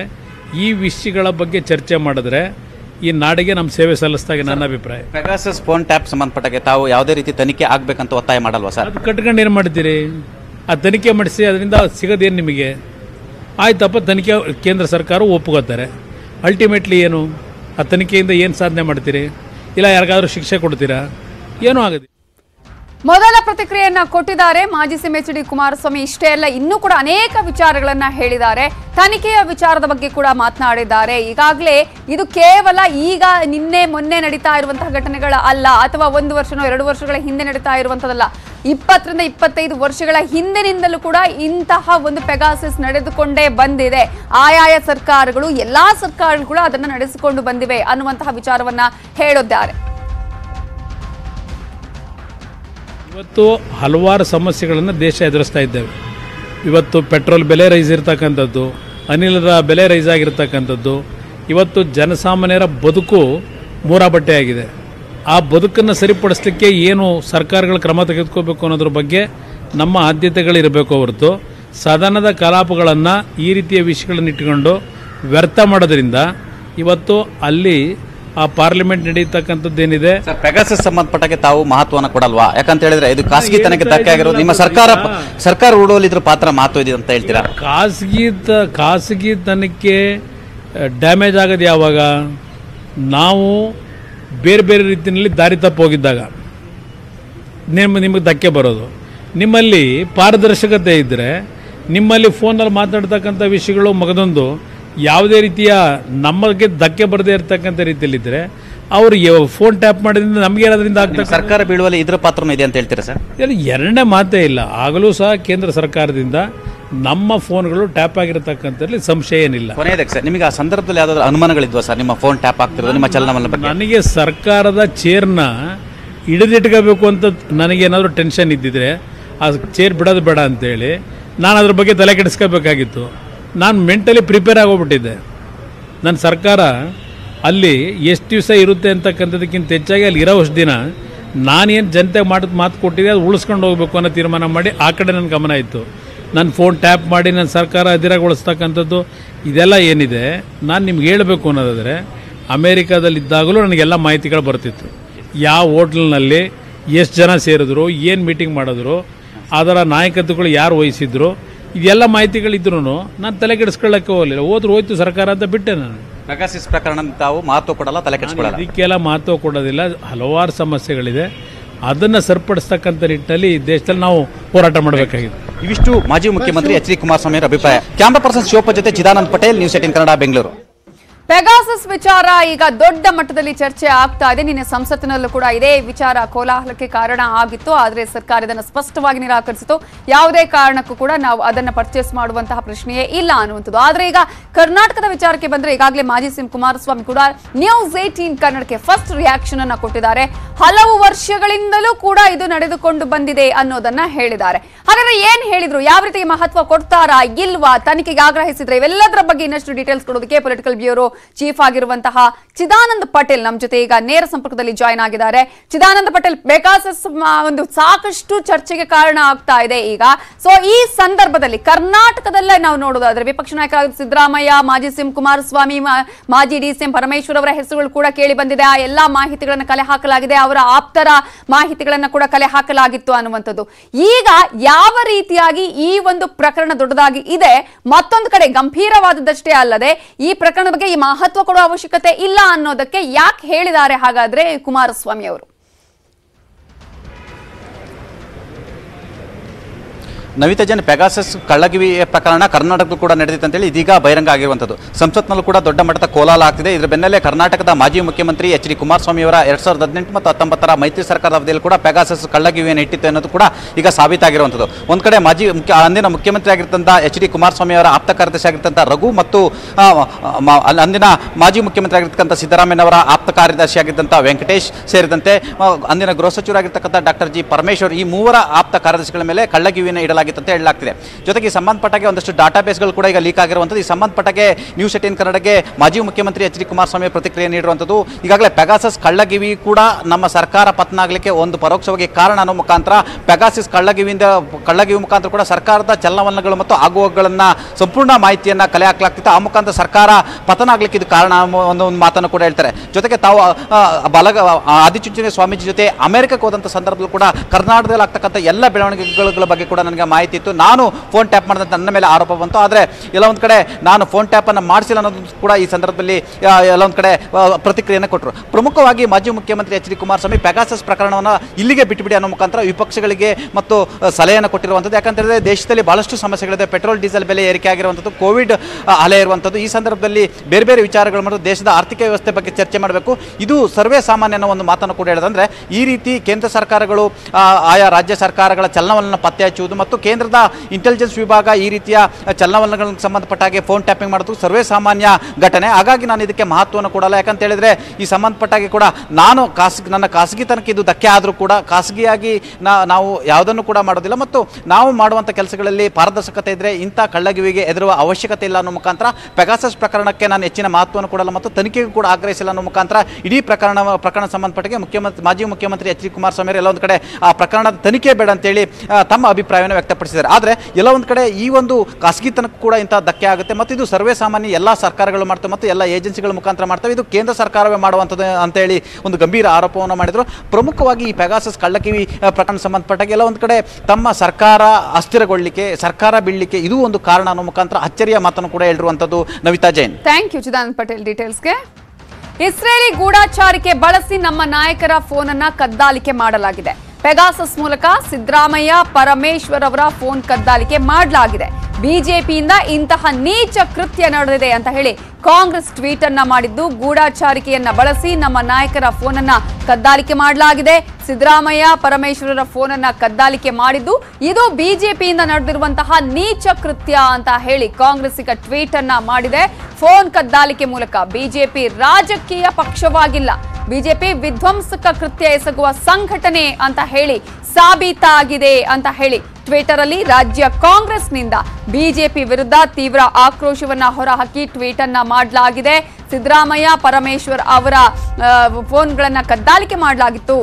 Speaker 2: ಈ ವಿಷಯಗಳ ಬಗ್ಗೆ ಚರ್ಚೆ ಮಾಡಿದ್ರೆ ಈ ನಾಡಿಗೆ ನಮ್ಮ ಸೇವೆ ಸಲ್ಲಿಸ್ದಾಗೆ ನನ್ನ ಅಭಿಪ್ರಾಯ.
Speaker 3: ಪೆಗಾಸಸ್ ಫೋನ್ ಟ್ಯಾಪ್ ಸಂಬಂಧಪಟ್ಟಾಗೆ ತಾವು ಯಾವುದೇ ರೀತಿ ತನಿಖೆ ಆಗಬೇಕಂತ ಒತ್ತಾಯ ಮಾಡಲ್ವಾ ಸರ್?
Speaker 2: ಅದು ಕಟ್ಕೊಂಡು ಏನು ಮಾಡ್ತೀರಿ? ಆ ತನಿಖೆ ಮಾಡಿಸಿ ಅದರಿಂದ ಸಿಗೋದೇನು ನಿಮಗೆ? ಆಯ್ತಪ್ಪ, ತನಿಖೆ ಕೇಂದ್ರ ಸರ್ಕಾರ ಒಪ್ಕೋತಾರೆ. ಅಲ್ಟಿಮೇಟ್ಲಿ ಏನು? ಆ ತನಿಖೆಯಿಂದ ಏನು ಸಾಧನೆ ಮಾಡ್ತೀರಿ? ಇಲ್ಲ ಯಾರಿಗಾದರೂ ಶಿಕ್ಷೆ ಕೊಡ್ತೀರಾ? ಏನೂ ಆಗೋದಿಲ್ಲ.
Speaker 1: ಮೊದಲ ಪ್ರತಿಕ್ರಿಯೆಯನ್ನ ಕೊಟ್ಟಿದ್ದಾರೆ ಮಾಜಿ ಸಿಎಂ ಎಚ್ ಡಿ ಕುಮಾರಸ್ವಾಮಿ. ಇಷ್ಟೇ ಅಲ್ಲ, ಇನ್ನೂ ಕೂಡ ಅನೇಕ ವಿಚಾರಗಳನ್ನ ಹೇಳಿದ್ದಾರೆ. ತನಿಖೆಯ ವಿಚಾರದ ಬಗ್ಗೆ ಕೂಡ ಮಾತನಾಡಿದ್ದಾರೆ. ಈಗಾಗಲೇ ಇದು ಕೇವಲ ಈಗ ನಿನ್ನೆ ಮೊನ್ನೆ ನಡೀತಾ ಇರುವಂತಹ ಘಟನೆಗಳ ಅಲ್ಲ, ಅಥವಾ ಒಂದು ವರ್ಷನೋ ಎರಡು ವರ್ಷಗಳ ಹಿಂದೆ ನಡೀತಾ ಇರುವಂತದಲ್ಲ ಇಪ್ಪತ್ತರಿಂದ ಇಪ್ಪತ್ತೈದು ವರ್ಷಗಳ ಹಿಂದಿನಿಂದಲೂ ಕೂಡ ಇಂತಹ ಒಂದು ಪೆಗಾಸಿಸ್ ನಡೆದುಕೊಂಡೇ ಬಂದಿದೆ. ಆಯಾಯ ಸರ್ಕಾರಗಳು, ಎಲ್ಲಾ ಸರ್ಕಾರಗಳು ಕೂಡ ಅದನ್ನ ನಡೆಸಿಕೊಂಡು ಬಂದಿವೆ ಅನ್ನುವಂತಹ ವಿಚಾರವನ್ನ ಹೇಳಿದ್ದಾರೆ
Speaker 2: ಇವತ್ತು ಹಲವಾರು ಸಮಸ್ಯೆಗಳನ್ನು ದೇಶ ಎದುರಿಸ್ತಾ ಇದ್ದೇವೆ. ಇವತ್ತು ಪೆಟ್ರೋಲ್ ಬೆಲೆ ರೈಸ್ ಇರ್ತಕ್ಕಂಥದ್ದು, ಅನಿಲದ ಬೆಲೆ ರೈಸ್ ಆಗಿರ್ತಕ್ಕಂಥದ್ದು, ಇವತ್ತು ಜನಸಾಮಾನ್ಯರ ಬದುಕು ಮೂರ ಬಟ್ಟೆ ಆಗಿದೆ ಆ ಬದುಕನ್ನು ಸರಿಪಡಿಸಲಿಕ್ಕೆ ಏನು ಸರ್ಕಾರಗಳು ಕ್ರಮ ತೆಗೆದುಕೋಬೇಕು ಅನ್ನೋದ್ರ ಬಗ್ಗೆ ನಮ್ಮ ಆದ್ಯತೆಗಳಿರಬೇಕು ಹೊರತು. ಸದನದ ಕಲಾಪಗಳನ್ನು ಈ ರೀತಿಯ ವಿಷಯಗಳನ್ನು ಇಟ್ಟುಕೊಂಡು ವ್ಯರ್ಥ ಮಾಡೋದ್ರಿಂದ ಇವತ್ತು ಅಲ್ಲಿ ಆ ಪಾರ್ಲಿಮೆಂಟ್ ನಡೀತಕ್ಕಂಥದ್ದೇನಿದೆ
Speaker 3: ಏನಿದೆ? ಪೆಗಾಸಸ್ ಸಂಬಂಧಪಟ್ಟಕ್ಕೆ ತಾವು ಮಹತ್ವನ ಕೊಡಲ್ವಾ? ಯಾಕಂತ ಹೇಳಿದ್ರೆ ಇದು ಖಾಸಗಿತನಕ್ಕೆ ಧಕ್ಕೆ ಆಗಿರೋದು. ನಿಮ್ಮ ಸರ್ಕಾರ ಸರ್ಕಾರ ಉಡುವಲ್ಲಿ ಇದ್ರ ಪಾತ್ರ ಮಹತ್ವ ಇದೆ ಅಂತ ಹೇಳ್ತೀರಾ?
Speaker 2: ಖಾಸಗಿ ಖಾಸಗಿತನಕ್ಕೆ ಡ್ಯಾಮೇಜ್ ಆಗೋದು ಯಾವಾಗ? ನಾವು ಬೇರೆ ಬೇರೆ ರೀತಿಯಲ್ಲಿ ದಾರಿ ತಪ್ಪು ಹೋಗಿದ್ದಾಗ ನಿಮ್ಮ ನಿಮಗೆ ಧಕ್ಕೆ ಬರೋದು. ನಿಮ್ಮಲ್ಲಿ ಪಾರದರ್ಶಕತೆ ಇದ್ದರೆ ನಿಮ್ಮಲ್ಲಿ ಫೋನಲ್ಲಿ ಮಾತಾಡ್ತಕ್ಕಂಥ ವಿಷಯಗಳು ಮಗದೊಂದು. ಯಾವುದೇ ರೀತಿಯ ನಮಗೆ ಧಕ್ಕೆ ಬರದೇ ಇರತಕ್ಕಂಥ ರೀತಿಯಲ್ಲಿದ್ದರೆ ಅವರು ಫೋನ್ ಟ್ಯಾಪ್ ಮಾಡಿದ್ರಿಂದ ನಮಗೆ ಅದರಿಂದ ಆಗ್ತದೆ?
Speaker 3: ಸರ್ಕಾರ ಬೀಳುವಲ್ಲಿ ಇದರ ಪಾತ್ರನೂ ಇದೆ ಅಂತ ಹೇಳ್ತೀರಾ ಸರ್?
Speaker 2: ಇಲ್ಲಿ ಎರಡನೇ ಮಾತೇ ಇಲ್ಲ. ಆಗಲೂ ಸಹ ಕೇಂದ್ರ ಸರ್ಕಾರದಿಂದ ನಮ್ಮ ಫೋನ್ಗಳು ಟ್ಯಾಪ್ ಆಗಿರತಕ್ಕಂಥದ್ರಲ್ಲಿ ಸಂಶಯ ಏನಿಲ್ಲ.
Speaker 3: ಕೊನೆಯದಕ್ಕೆ ಸರ್ ನಿಮಗೆ ಆ ಸಂದರ್ಭದಲ್ಲಿ ಯಾವ್ದಾದ್ರು ಅನುಮಾನಗಳಿದ್ವಾ ಸರ್? ನಿಮ್ಮ ಫೋನ್ ಟ್ಯಾಪ್ ಆಗ್ತಿರೋದು ನಿಮ್ಮ ಚಲನವಲನ ಬಗ್ಗೆ?
Speaker 2: ನನಗೆ ಸರ್ಕಾರದ ಚೇರ್ನ ಹಿಡಿದಿಟ್ಕೋಬೇಕು ಅಂತ ನನಗೇನಾದರೂ ಟೆನ್ಷನ್ ಇದ್ದಿದ್ರೆ ಆ ಚೇರ್ ಬಿಡೋದು ಬೇಡ ಅಂತೇಳಿ ನಾನು ಅದ್ರ ಬಗ್ಗೆ ತಲೆ ಕೆಡಿಸ್ಕೋಬೇಕಾಗಿತ್ತು. ನಾನು ಮೆಂಟಲಿ ಪ್ರಿಪೇರ್ ಆಗೋಗ್ಬಿಟ್ಟಿದ್ದೆ. ನನ್ನ ಸರ್ಕಾರ ಅಲ್ಲಿ ಎಷ್ಟು ದಿವಸ ಇರುತ್ತೆ ಅಂತಕ್ಕಂಥದಕ್ಕಿಂತ ಹೆಚ್ಚಾಗಿ ಅಲ್ಲಿ ಇರೋವಷ್ಟು ದಿನ ನಾನೇನು ಜನತೆಗೆ ಮಾಡೋದು ಮಾತು ಕೊಟ್ಟಿದ್ದೆ ಅದು ಉಳಿಸ್ಕೊಂಡು ಹೋಗ್ಬೇಕು ಅನ್ನೋ ತೀರ್ಮಾನ ಮಾಡಿ ಆ ಕಡೆ ನನ್ನ ಗಮನ ಇತ್ತು. ನನ್ನ ಫೋನ್ ಟ್ಯಾಪ್ ಮಾಡಿ ನನ್ನ ಸರ್ಕಾರ ಅಧಿರಗೊಳಿಸ್ತಕ್ಕಂಥದ್ದು, ಇದೆಲ್ಲ ಏನಿದೆ? ನಾನು ನಿಮ್ಗೆ ಹೇಳಬೇಕು ಅನ್ನೋದಾದರೆ, ಅಮೇರಿಕಾದಲ್ಲಿದ್ದಾಗಲೂ ನನಗೆಲ್ಲ ಮಾಹಿತಿಗಳು ಬರ್ತಿತ್ತು. ಯಾವ ಹೋಟ್ಲ್ನಲ್ಲಿ ಎಷ್ಟು ಜನ ಸೇರಿದ್ರು, ಏನು ಮೀಟಿಂಗ್ ಮಾಡಿದ್ರು, ಅದರ ನಾಯಕತ್ವಗಳು ಯಾರು ವಹಿಸಿದ್ರು ಇದೆಲ್ಲ ಮಾಹಿತಿಗಳಿದ್ರು ನಾನು ತಲೆ ಕೆಡಿಸ್ಕೊಳ್ಳಕ್ಕೆ ಹೋಗಲಿಲ್ಲ. ಹೋದ್ರೆ ಹೋಯ್ತು ಸರ್ಕಾರ ಅಂತ ಬಿಟ್ಟೆ ನಾನು.
Speaker 3: ಪೆಗಾಸಿಸ್ ಪ್ರಕರಣ ತಾವು ಮಹತ್ವ ಕೊಡಲ್ಲ ತಲೆ ಕೆಡಿಸ್ಕೊಳ್ಳಲ್ಲ.
Speaker 2: ಇದಕ್ಕೆಲ್ಲ ಮಹತ್ವ ಕೊಡೋದಿಲ್ಲ. ಹಲವಾರು ಸಮಸ್ಯೆಗಳಿದೆ. ಅದನ್ನು ಸರಿಪಡಿಸ್ತಕ್ಕಂಥ ನಿಟ್ಟಿನಲ್ಲಿ ದೇಶದಲ್ಲಿ ನಾವು ಹೋರಾಟ ಮಾಡಬೇಕಾಗಿದೆ.
Speaker 3: ಇವಿಷ್ಟು ಮಾಜಿ ಮುಖ್ಯಮಂತ್ರಿ ಎಚ್ ಡಿ ಕುಮಾರಸ್ವಾಮಿ ಅವರ ಅಭಿಪ್ರಾಯ. ಕ್ಯಾಮ್ರಾ ಪರ್ಸನ್ ಶಿವಪ್ಪ ಜೊತೆ Chidanand Patel news eighteen Kannada Bengaluru.
Speaker 1: Pegasus ವಿಚಾರ ಈಗ ದೊಡ್ಡ ಮಟ್ಟದಲ್ಲಿ ಚರ್ಚೆ ಆಗ್ತಾ ಇದೆ. ನಿನ್ನೆ ಸಂಸತ್ತಿನಲ್ಲೂ ಕೂಡ ಇದೇ ವಿಚಾರ ಕೋಲಾಹಲಕ್ಕೆ ಕಾರಣ ಆಗಿತ್ತು. ಆದರೆ ಸರ್ಕಾರ ಇದನ್ನು ಸ್ಪಷ್ಟವಾಗಿ ನಿರಾಕರಿಸಿತು. ಯಾವುದೇ ಕಾರಣಕ್ಕೂ ಕೂಡ ನಾವು ಅದನ್ನು ಪರ್ಚೇಸ್ ಮಾಡುವಂತಹ ಪ್ರಶ್ನೆಯೇ ಇಲ್ಲ ಅನ್ನುವಂಥದ್ದು. ಆದರೆ ಈಗ ಕರ್ನಾಟಕದ ವಿಚಾರಕ್ಕೆ ಬಂದರೆ ಈಗಾಗಲೇ ಮಾಜಿ ಸಿಎಂ ಕುಮಾರಸ್ವಾಮಿ ಕೂಡ ನ್ಯೂಸ್ ಏಟೀನ್ ಕನ್ನಡಕ್ಕೆ ಫಸ್ಟ್ ರಿಯಾಕ್ಷನ್ ಅನ್ನು ಕೊಟ್ಟಿದ್ದಾರೆ. ಹಲವು ವರ್ಷಗಳಿಂದಲೂ ಕೂಡ ಇದು ನಡೆದುಕೊಂಡು ಬಂದಿದೆ ಅನ್ನೋದನ್ನ ಹೇಳಿದ್ದಾರೆ. ಹಾಗಾದ್ರೆ ಏನ್ ಹೇಳಿದ್ರು? ಯಾವ ರೀತಿ ಮಹತ್ವ ಕೊಡ್ತಾರಾ? ಇಲ್ವಾ? ತನಿಖೆಗೆ ಆಗ್ರಹಿಸಿದ್ರೆ ಇವೆಲ್ಲದರ ಬಗ್ಗೆ ಇನ್ನಷ್ಟು ಡೀಟೇಲ್ಸ್ ಕೊಡೋದಕ್ಕೆ ಪೊಲಿಟಿಕಲ್ ಬ್ಯೂರೋ ಚೀಫ್ ಆಗಿರುವಂತಹ ಚಿದಾನಂದ್ ಪಟೇಲ್ ನಮ್ಮ ಜೊತೆ ಈಗ ನೇರ ಸಂಪರ್ಕದಲ್ಲಿ ಜಾಯ್ನ್ ಆಗಿದ್ದಾರೆ. ಚಿದಾನಂದ ಪಟೇಲ್, ಬೇಕಾಸಸ್ ಒಂದು ಸಾಕಷ್ಟು ಚರ್ಚೆಗೆ ಕಾರಣ ಆಗ್ತಾ ಇದೆ ಈಗ. ಸೊ ಈ ಸಂದರ್ಭದಲ್ಲಿ ಕರ್ನಾಟಕದಲ್ಲೇ ನಾವು ನೋಡೋದಾದ್ರೆ ವಿಪಕ್ಷ ನಾಯಕರಾದ ಸಿದ್ದರಾಮಯ್ಯ, ಮಾಜಿ ಸಿಎಂ ಕುಮಾರಸ್ವಾಮಿ ಮಾಜಿ ಡಿ ಸಿಎಂ ಪರಮೇಶ್ವರ್ ಅವರ ಹೆಸರುಗಳು ಕೂಡ ಕೇಳಿ ಬಂದಿದೆ. ಆ ಎಲ್ಲಾ ಮಾಹಿತಿಗಳನ್ನು ಕಲೆ ಹಾಕಲಾಗಿದೆ. ಅವರ ಆಪ್ತರ ಮಾಹಿತಿಗಳನ್ನ ಕೂಡ ಕಲೆ ಹಾಕಲಾಗಿತ್ತು ಅನ್ನುವಂಥದ್ದು. ಈಗ ಯಾವ ರೀತಿಯಾಗಿ ಈ ಒಂದು ಪ್ರಕರಣ ದೊಡ್ಡದಾಗಿ ಇದೆ? ಮತ್ತೊಂದು ಕಡೆ ಗಂಭೀರವಾದದ್ದಷ್ಟೇ ಅಲ್ಲದೆ, ಈ ಪ್ರಕರಣದ ಬಗ್ಗೆ ಈ ಮಹತ್ವ ಕೊಡುವ ಅವಶ್ಯಕತೆ ಇಲ್ಲ ಅನ್ನೋದಕ್ಕೆ ಯಾಕೆ ಹೇಳಿದ್ದಾರೆ ಹಾಗಾದ್ರೆ ಕುಮಾರಸ್ವಾಮಿ ಅವರು?
Speaker 3: ನವಿತಾ ಜೈನ್ ಪೆಗಾಸಸ್ ಕಳ್ಳಗಿವಿ ಪ್ರಕರಣ ಕರ್ನಾಟಕದಲ್ಲೂ ಕೂಡ ನಡೆದಿತ್ತು ಅಂತೇಳಿ ಇದೀಗ ಬಹಿರಂಗ ಆಗಿರುವಂಥದ್ದು. ಸಂಸತ್ನಲ್ಲೂ ಕೂಡ ದೊಡ್ಡ ಮಟ್ಟದ ಕೋಲಾಲ ಆಗ್ತಿದೆ. ಇದರ ಬೆನ್ನಲ್ಲೇ ಕರ್ನಾಟಕದ ಮಾಜಿ ಮುಖ್ಯಮಂತ್ರಿ ಎಚ್ ಡಿ ಕುಮಾರಸ್ವಾಮಿ ಅವರ ಎರಡ್ ಸಾವಿರದ ಹದಿನೆಂಟು ಮತ್ತು ಹತ್ತೊಂಬತ್ತರ ಮೈತ್ರಿ ಸರ್ಕಾರದ ಅವಧಿಯಲ್ಲಿ ಕೂಡ ಪೆಗಾಸಸ್ ಕಳ್ಳಗಿವಿಯನ್ನು ಇಟ್ಟಿತ್ತು ಅನ್ನೋದು ಕೂಡ ಈಗ ಸಾಬೀತಾಗಿರುವಂಥದ್ದು. ಒಂದು ಕಡೆ ಮಾಜಿ ಮುಖ್ಯ ಅಂದಿನ ಮುಖ್ಯಮಂತ್ರಿ ಆಗಿರ್ತಂಥ ಎಚ್ ಡಿ ಕುಮಾರಸ್ವಾಮಿ ಅವರ ಆಪ್ತ ಕಾರ್ಯದರ್ಶಿ ಆಗಿರ್ತಂಥ ರಘು ಮತ್ತು ಅಂದಿನ ಮಾಜಿ ಮುಖ್ಯಮಂತ್ರಿ ಆಗಿರ್ತಕ್ಕಂಥ ಸಿದ್ದರಾಮಯ್ಯನವರ ಆಪ್ತ ಕಾರ್ಯದರ್ಶಿ ಆಗಿದ್ದಂಥ ವೆಂಕಟೇಶ್ ಸೇರಿದಂತೆ ಅಂದಿನ ಗೃಹ ಸಚಿವರಾಗಿರ್ತಕ್ಕಂಥ ಡಾಕ್ಟರ್ ಜಿ ಪರಮೇಶ್ವರ್ ಈ ಮೂವರ ಆಪ್ತ ಕಾರ್ಯದರ್ಶಿಗಳ ಮೇಲೆ ಕಳ್ಳಗಿವಿಯನ್ನು ಇಡಲಾಗಿತ್ತು ಅಂತ ಹೇಳಲಾಗ್ತಿದೆ. ಜೊತೆಗೆ ಈ ಸಂಬಂಧಪಟ್ಟಾಗೆ ಒಂದಷ್ಟು ಡಾಟಾಬೇಸ್ಗಳು ಕೂಡ ಈಗ ಲೀಕ್ ಆಗಿರುವಂಥದ್ದು. ಈ ಸಂಬಂಧಪಟ್ಟಾಗೆ ನ್ಯೂಸ್ ಏಟೀನ್ ಕನ್ನಡಕ್ಕೆ ಮಾಜಿ ಮುಖ್ಯಮಂತ್ರಿ ಎಚ್ ಡಿ ಕುಮಾರಸ್ವಾಮಿ ಪ್ರತಿಕ್ರಿಯೆ ನೀಡಿರುವಂಥದ್ದು. ಈಗಾಗಲೇ ಪೆಗಾಸಸ್ ಕಳ್ಳಗಿವಿ ಕೂಡ ನಮ್ಮ ಸರ್ಕಾರ ಪತನ ಆಗಲಿಕ್ಕೆ ಒಂದು ಪರೋಕ್ಷವಾಗಿ ಕಾರಣ ಅನ್ನೋ ಮುಖಾಂತರ ಪೆಗಾಸಿಸ್ ಕಳ್ಳಗಿವಿಯಿಂದ, ಕಳ್ಳಗಿವಿ ಮುಖಾಂತರ ಕೂಡ ಸರ್ಕಾರದ ಚಲನವಲನಗಳು ಮತ್ತು ಆಗುವಗಳನ್ನು ಸಂಪೂರ್ಣ ಮಾಹಿತಿಯನ್ನು ಕಲೆ ಹಾಕಲಾಗ್ತಿತ್ತು. ಆ ಮುಖಾಂತರ ಸರ್ಕಾರ ಪತನ ಆಗಲಿಕ್ಕೆ ಇದು ಕಾರಣ ಅನ್ನೋ ಒಂದು ಮಾತನ್ನು ಕೂಡ ಹೇಳ್ತಾರೆ. ಜೊತೆಗೆ ತಾವು ಬಲಗ ಆದಿಚುಂಚನ ಸ್ವಾಮೀಜಿ ಜೊತೆ ಅಮೆರಿಕಕ್ಕೆ ಹೋದಂಥ ಸಂದರ್ಭದಲ್ಲೂ ಕೂಡ ಕರ್ನಾಟಕದಲ್ಲಿ ಆಗ್ತಕ್ಕಂಥ ಎಲ್ಲ ಬೆಳವಣಿಗೆಗಳ ಬಗ್ಗೆ ಕೂಡ ನನಗೆ ಮಾಹಿತಿ ಇತ್ತು. ನಾನು ಫೋನ್ ಟ್ಯಾಪ್ ಮಾಡಿದಂತ ನನ್ನ ಮೇಲೆ ಆರೋಪ ಬಂತು. ಆದರೆ ಎಲ್ಲ ಒಂದು ಕಡೆ ನಾನು ಫೋನ್ ಟ್ಯಾಪನ್ನು ಮಾಡಿಸಿಲ್ಲ ಅನ್ನೋದು ಕೂಡ ಈ ಸಂದರ್ಭದಲ್ಲಿ ಎಲ್ಲ ಒಂದು ಕಡೆ ಪ್ರತಿಕ್ರಿಯೆಯನ್ನು ಕೊಟ್ಟರು ಪ್ರಮುಖವಾಗಿ ಮಾಜಿ ಮುಖ್ಯಮಂತ್ರಿ ಎಚ್ ಡಿ ಕುಮಾರಸ್ವಾಮಿ ಪೆಗಾಸಸ್ ಪ್ರಕರಣವನ್ನು ಇಲ್ಲಿಗೆ ಬಿಟ್ಟುಬಿಡಿ ಅನ್ನೋ ಮುಖಾಂತರ ವಿಪಕ್ಷಗಳಿಗೆ ಮತ್ತು ಸಲಹೆಯನ್ನು ಕೊಟ್ಟಿರುವಂಥದ್ದು. ಯಾಕಂತ ಹೇಳಿದ್ರೆ ದೇಶದಲ್ಲಿ ಬಹಳಷ್ಟು ಸಮಸ್ಯೆಗಳಿದೆ. ಪೆಟ್ರೋಲ್, ಡೀಸೆಲ್ ಬೆಲೆ ಏರಿಕೆ ಆಗಿರುವಂಥದ್ದು ಕೋವಿಡ್ ಅಲೆ ಇರುವಂಥದ್ದು. ಈ ಸಂದರ್ಭದಲ್ಲಿ ಬೇರೆ ಬೇರೆ ವಿಚಾರಗಳು ಮತ್ತು ದೇಶದ ಆರ್ಥಿಕ ವ್ಯವಸ್ಥೆ ಬಗ್ಗೆ ಚರ್ಚೆ ಮಾಡಬೇಕು. ಇದು ಸರ್ವೇ ಸಾಮಾನ್ಯ ಒಂದು ಮಾತನ್ನು ಕೂಡ ಹೇಳೋದಂದ್ರೆ, ಈ ರೀತಿ ಕೇಂದ್ರ ಸರ್ಕಾರಗಳು ಆಯಾ ರಾಜ್ಯ ಸರ್ಕಾರಗಳ ಚಲನವಲನ ಪತ್ತೆ ಹಚ್ಚುವುದು ಮತ್ತು ಕೇಂದ್ರದ ಇಂಟೆಲಿಜೆನ್ಸ್ ವಿಭಾಗ ಈ ರೀತಿಯ ಚಲನವಲನಗಳಿಗೆ ಸಂಬಂಧಪಟ್ಟ ಹಾಗೆ ಫೋನ್ ಟ್ಯಾಪಿಂಗ್ ಮಾಡೋದು ಸರ್ವೇ ಸಾಮಾನ್ಯ ಘಟನೆ. ಹಾಗಾಗಿ ನಾನು ಇದಕ್ಕೆ ಮಹತ್ವವನ್ನು ಕೊಡಲ್ಲ. ಯಾಕಂತ ಹೇಳಿದ್ರೆ, ಈ ಸಂಬಂಧಪಟ್ಟ ಹಾಗೆ ಕೂಡ ನಾನು ಖಾಸಗಿ, ನನ್ನ ಖಾಸಗಿತನಕ್ಕೆ ಇದು ಧಕ್ಕೆ ಆದರೂ ಕೂಡ ಖಾಸಗಿಯಾಗಿ ನಾವು ಯಾವುದನ್ನು ಕೂಡ ಮಾಡೋದಿಲ್ಲ. ಮತ್ತು ನಾವು ಮಾಡುವಂಥ ಕೆಲಸಗಳಲ್ಲಿ ಪಾರದರ್ಶಕತೆ ಇದ್ದರೆ ಇಂಥ ಕಳ್ಳಗಿವಿಗೆ ಎದುರುವ ಅವಶ್ಯಕತೆ ಇಲ್ಲ ಅನ್ನೋ ಮುಖಾಂತರ ಪೆಗಾಸಸ್ ಪ್ರಕರಣಕ್ಕೆ ನಾನು ಹೆಚ್ಚಿನ ಮಹತ್ವವನ್ನು ಕೊಡಲ್ಲ ಮತ್ತು ತನಿಖೆಗೂ ಕೂಡ ಆಗ್ರಹಿಸಿಲ್ಲ ಅನ್ನೋ ಮುಖಾಂತರ ಇಡೀ ಪ್ರಕರಣ ಪ್ರಕರಣ ಸಂಬಂಧಪಟ್ಟಿಗೆ ಮುಖ್ಯಮಂತ್ರಿ, ಮಾಜಿ ಮುಖ್ಯಮಂತ್ರಿ ಎಚ್ ಡಿ ಕುಮಾರಸ್ವಾಮಿ ಎಲ್ಲ ಒಂದು ಕಡೆ ಆ ಪ್ರಕರಣದ ತನಿಖೆ ಬೇಡ ಅಂತೇಳಿ ತಮ್ಮ ಅಭಿಪ್ರಾಯವನ್ನು ವ್ಯಕ್ತಪಡಿಸಿದ್ದಾರೆ. ಆದರೆ ಎಲ್ಲ ಒಂದು ಕಡೆ ಈ ಒಂದು ಖಾಸಗಿತನಕ್ಕೂ ಕೂಡ ಇಂಥ ಧಕ್ಕೆ ಆಗುತ್ತೆ. ಮತ್ತು ಇದು ಸರ್ವೇ ಸಾಮಾನ್ಯ ಎಲ್ಲ ಸರ್ಕಾರಗಳು ಮಾಡ್ತವೆ ಮತ್ತು ಎಲ್ಲ ಏಜೆನ್ಸಿಗಳ ಮುಖಾಂತರ ಮಾಡ್ತವೆ. ಇದು ಕೇಂದ್ರ ಸರ್ಕಾರವೇ ಮಾಡುವಂಥದ್ದು ಅಂತೇಳಿ ಒಂದು ಗಂಭೀರ ಆರೋಪವನ್ನು ಮಾಡಿದರು. ಪ್ರಮುಖವಾಗಿ ಈ ಪೆಗಾಸಸ್ ಕಳ್ಳಕಿವಿ ಪ್ರಕರಣ ಸಂಬಂಧಪಟ್ಟಾಗ ಎಲ್ಲ ಒಂದು ಕಡೆ ತಮ್ಮ ಸರ್ಕಾರ ಅಸ್ಥಿರಗೊಳ್ಳಲಿಕ್ಕೆ ಸರ್ಕಾರ ಬೀಳಲಿಕ್ಕೆ ಇದು ಒಂದು ಕಾರಣ ಅನ್ನೋ ಮುಖಾಂತರ ಅಚ್ಚರಿಯ ಮಾತನ್ನು ಕೂಡ ಹೇಳಿರುವಂಥದ್ದು ನವಿತಾ ಜೈನ್.
Speaker 1: ಥ್ಯಾಂಕ್ ಯು ಚಿದಾನಂದ್ ಪಟೇಲ್ ಡೀಟೇಲ್ಸ್ಗೆ. ಇಸ್ರೇಲಿ ಗೂಢಾಚಾರಿಕೆ ಬಳಸಿ ನಮ್ಮ ನಾಯಕರ ಫೋನ್ ಅನ್ನ ಕದ್ದಾಲಿಕೆ ಮಾಡಲಾಗಿದೆ. ಪೆಗಾಸಸ್ ಮೂಲಕ ಸಿದ್ದರಾಮಯ್ಯ ಪರಮೇಶ್ವರ್ ಅವರ ಫೋನ್ ಕದ್ದಾಲಿಕೆ ಮಾಡಲಾಗಿದೆ. ಬಿಜೆಪಿಯಿಂದ ಇಂತಹ ನೀಚ ಕೃತ್ಯ ನಡೆದಿದೆ ಅಂತ ಹೇಳಿ ಕಾಂಗ್ರೆಸ್ ಟ್ವೀಟ್ ಅನ್ನ ಮಾಡಿದ್ದು ಗೂಢಾಚಾರಿಕೆಯನ್ನ ಬಳಸಿ ನಮ್ಮ ನಾಯಕರ ಫೋನ್ ಅನ್ನ ಕದ್ದಾಲಿಕೆ ಮಾಡಲಾಗಿದೆ. ಸಿದ್ದರಾಮಯ್ಯ ಪರಮೇಶ್ವರರ ಫೋನ್ ಅನ್ನ ಕದ್ದಾಲಿಕೆ ಮಾಡಿದ್ದು ಇದು ಬಿಜೆಪಿಯಿಂದ ನಡೆದಿರುವಂತಹ ನೀಚ ಕೃತ್ಯ ಅಂತ ಹೇಳಿ ಕಾಂಗ್ರೆಸ್ ಈಗ ಟ್ವೀಟ್ ಅನ್ನ ಮಾಡಿದೆ. ಫೋನ್ ಕದ್ದಾಲಿಕೆ ಮೂಲಕ ಬಿಜೆಪಿ ರಾಜಕೀಯ ಪಕ್ಷವಾಗಿಲ್ಲ. ಬಿಜೆಪಿ ವಿಧ್ವಂಸಕ ಕೃತ್ಯ ಎಸಗುವ ಸಂಘಟನೆ ಅಂತ ಹೇಳಿ ಸಾಬೀತಾಗಿದೆ ಅಂತ ಹೇಳಿ ಟ್ವಿಟರ್ ಅಲ್ಲಿ ರಾಜ್ಯ ಕಾಂಗ್ರೆಸ್ನಿಂದ ಬಿಜೆಪಿ ವಿರುದ್ಧ ತೀವ್ರ ಆಕ್ರೋಶವನ್ನ ಹೊರಹಾಕಿ ಟ್ವೀಟ್ ಅನ್ನ ಮಾಡಲಾಗಿದೆ. ಸಿದ್ದರಾಮಯ್ಯ, ಪರಮೇಶ್ವರ್ ಅವರ ಫೋನ್ಗಳನ್ನ ಕದ್ದಾಲಿಕೆ ಮಾಡಲಾಗಿತ್ತು.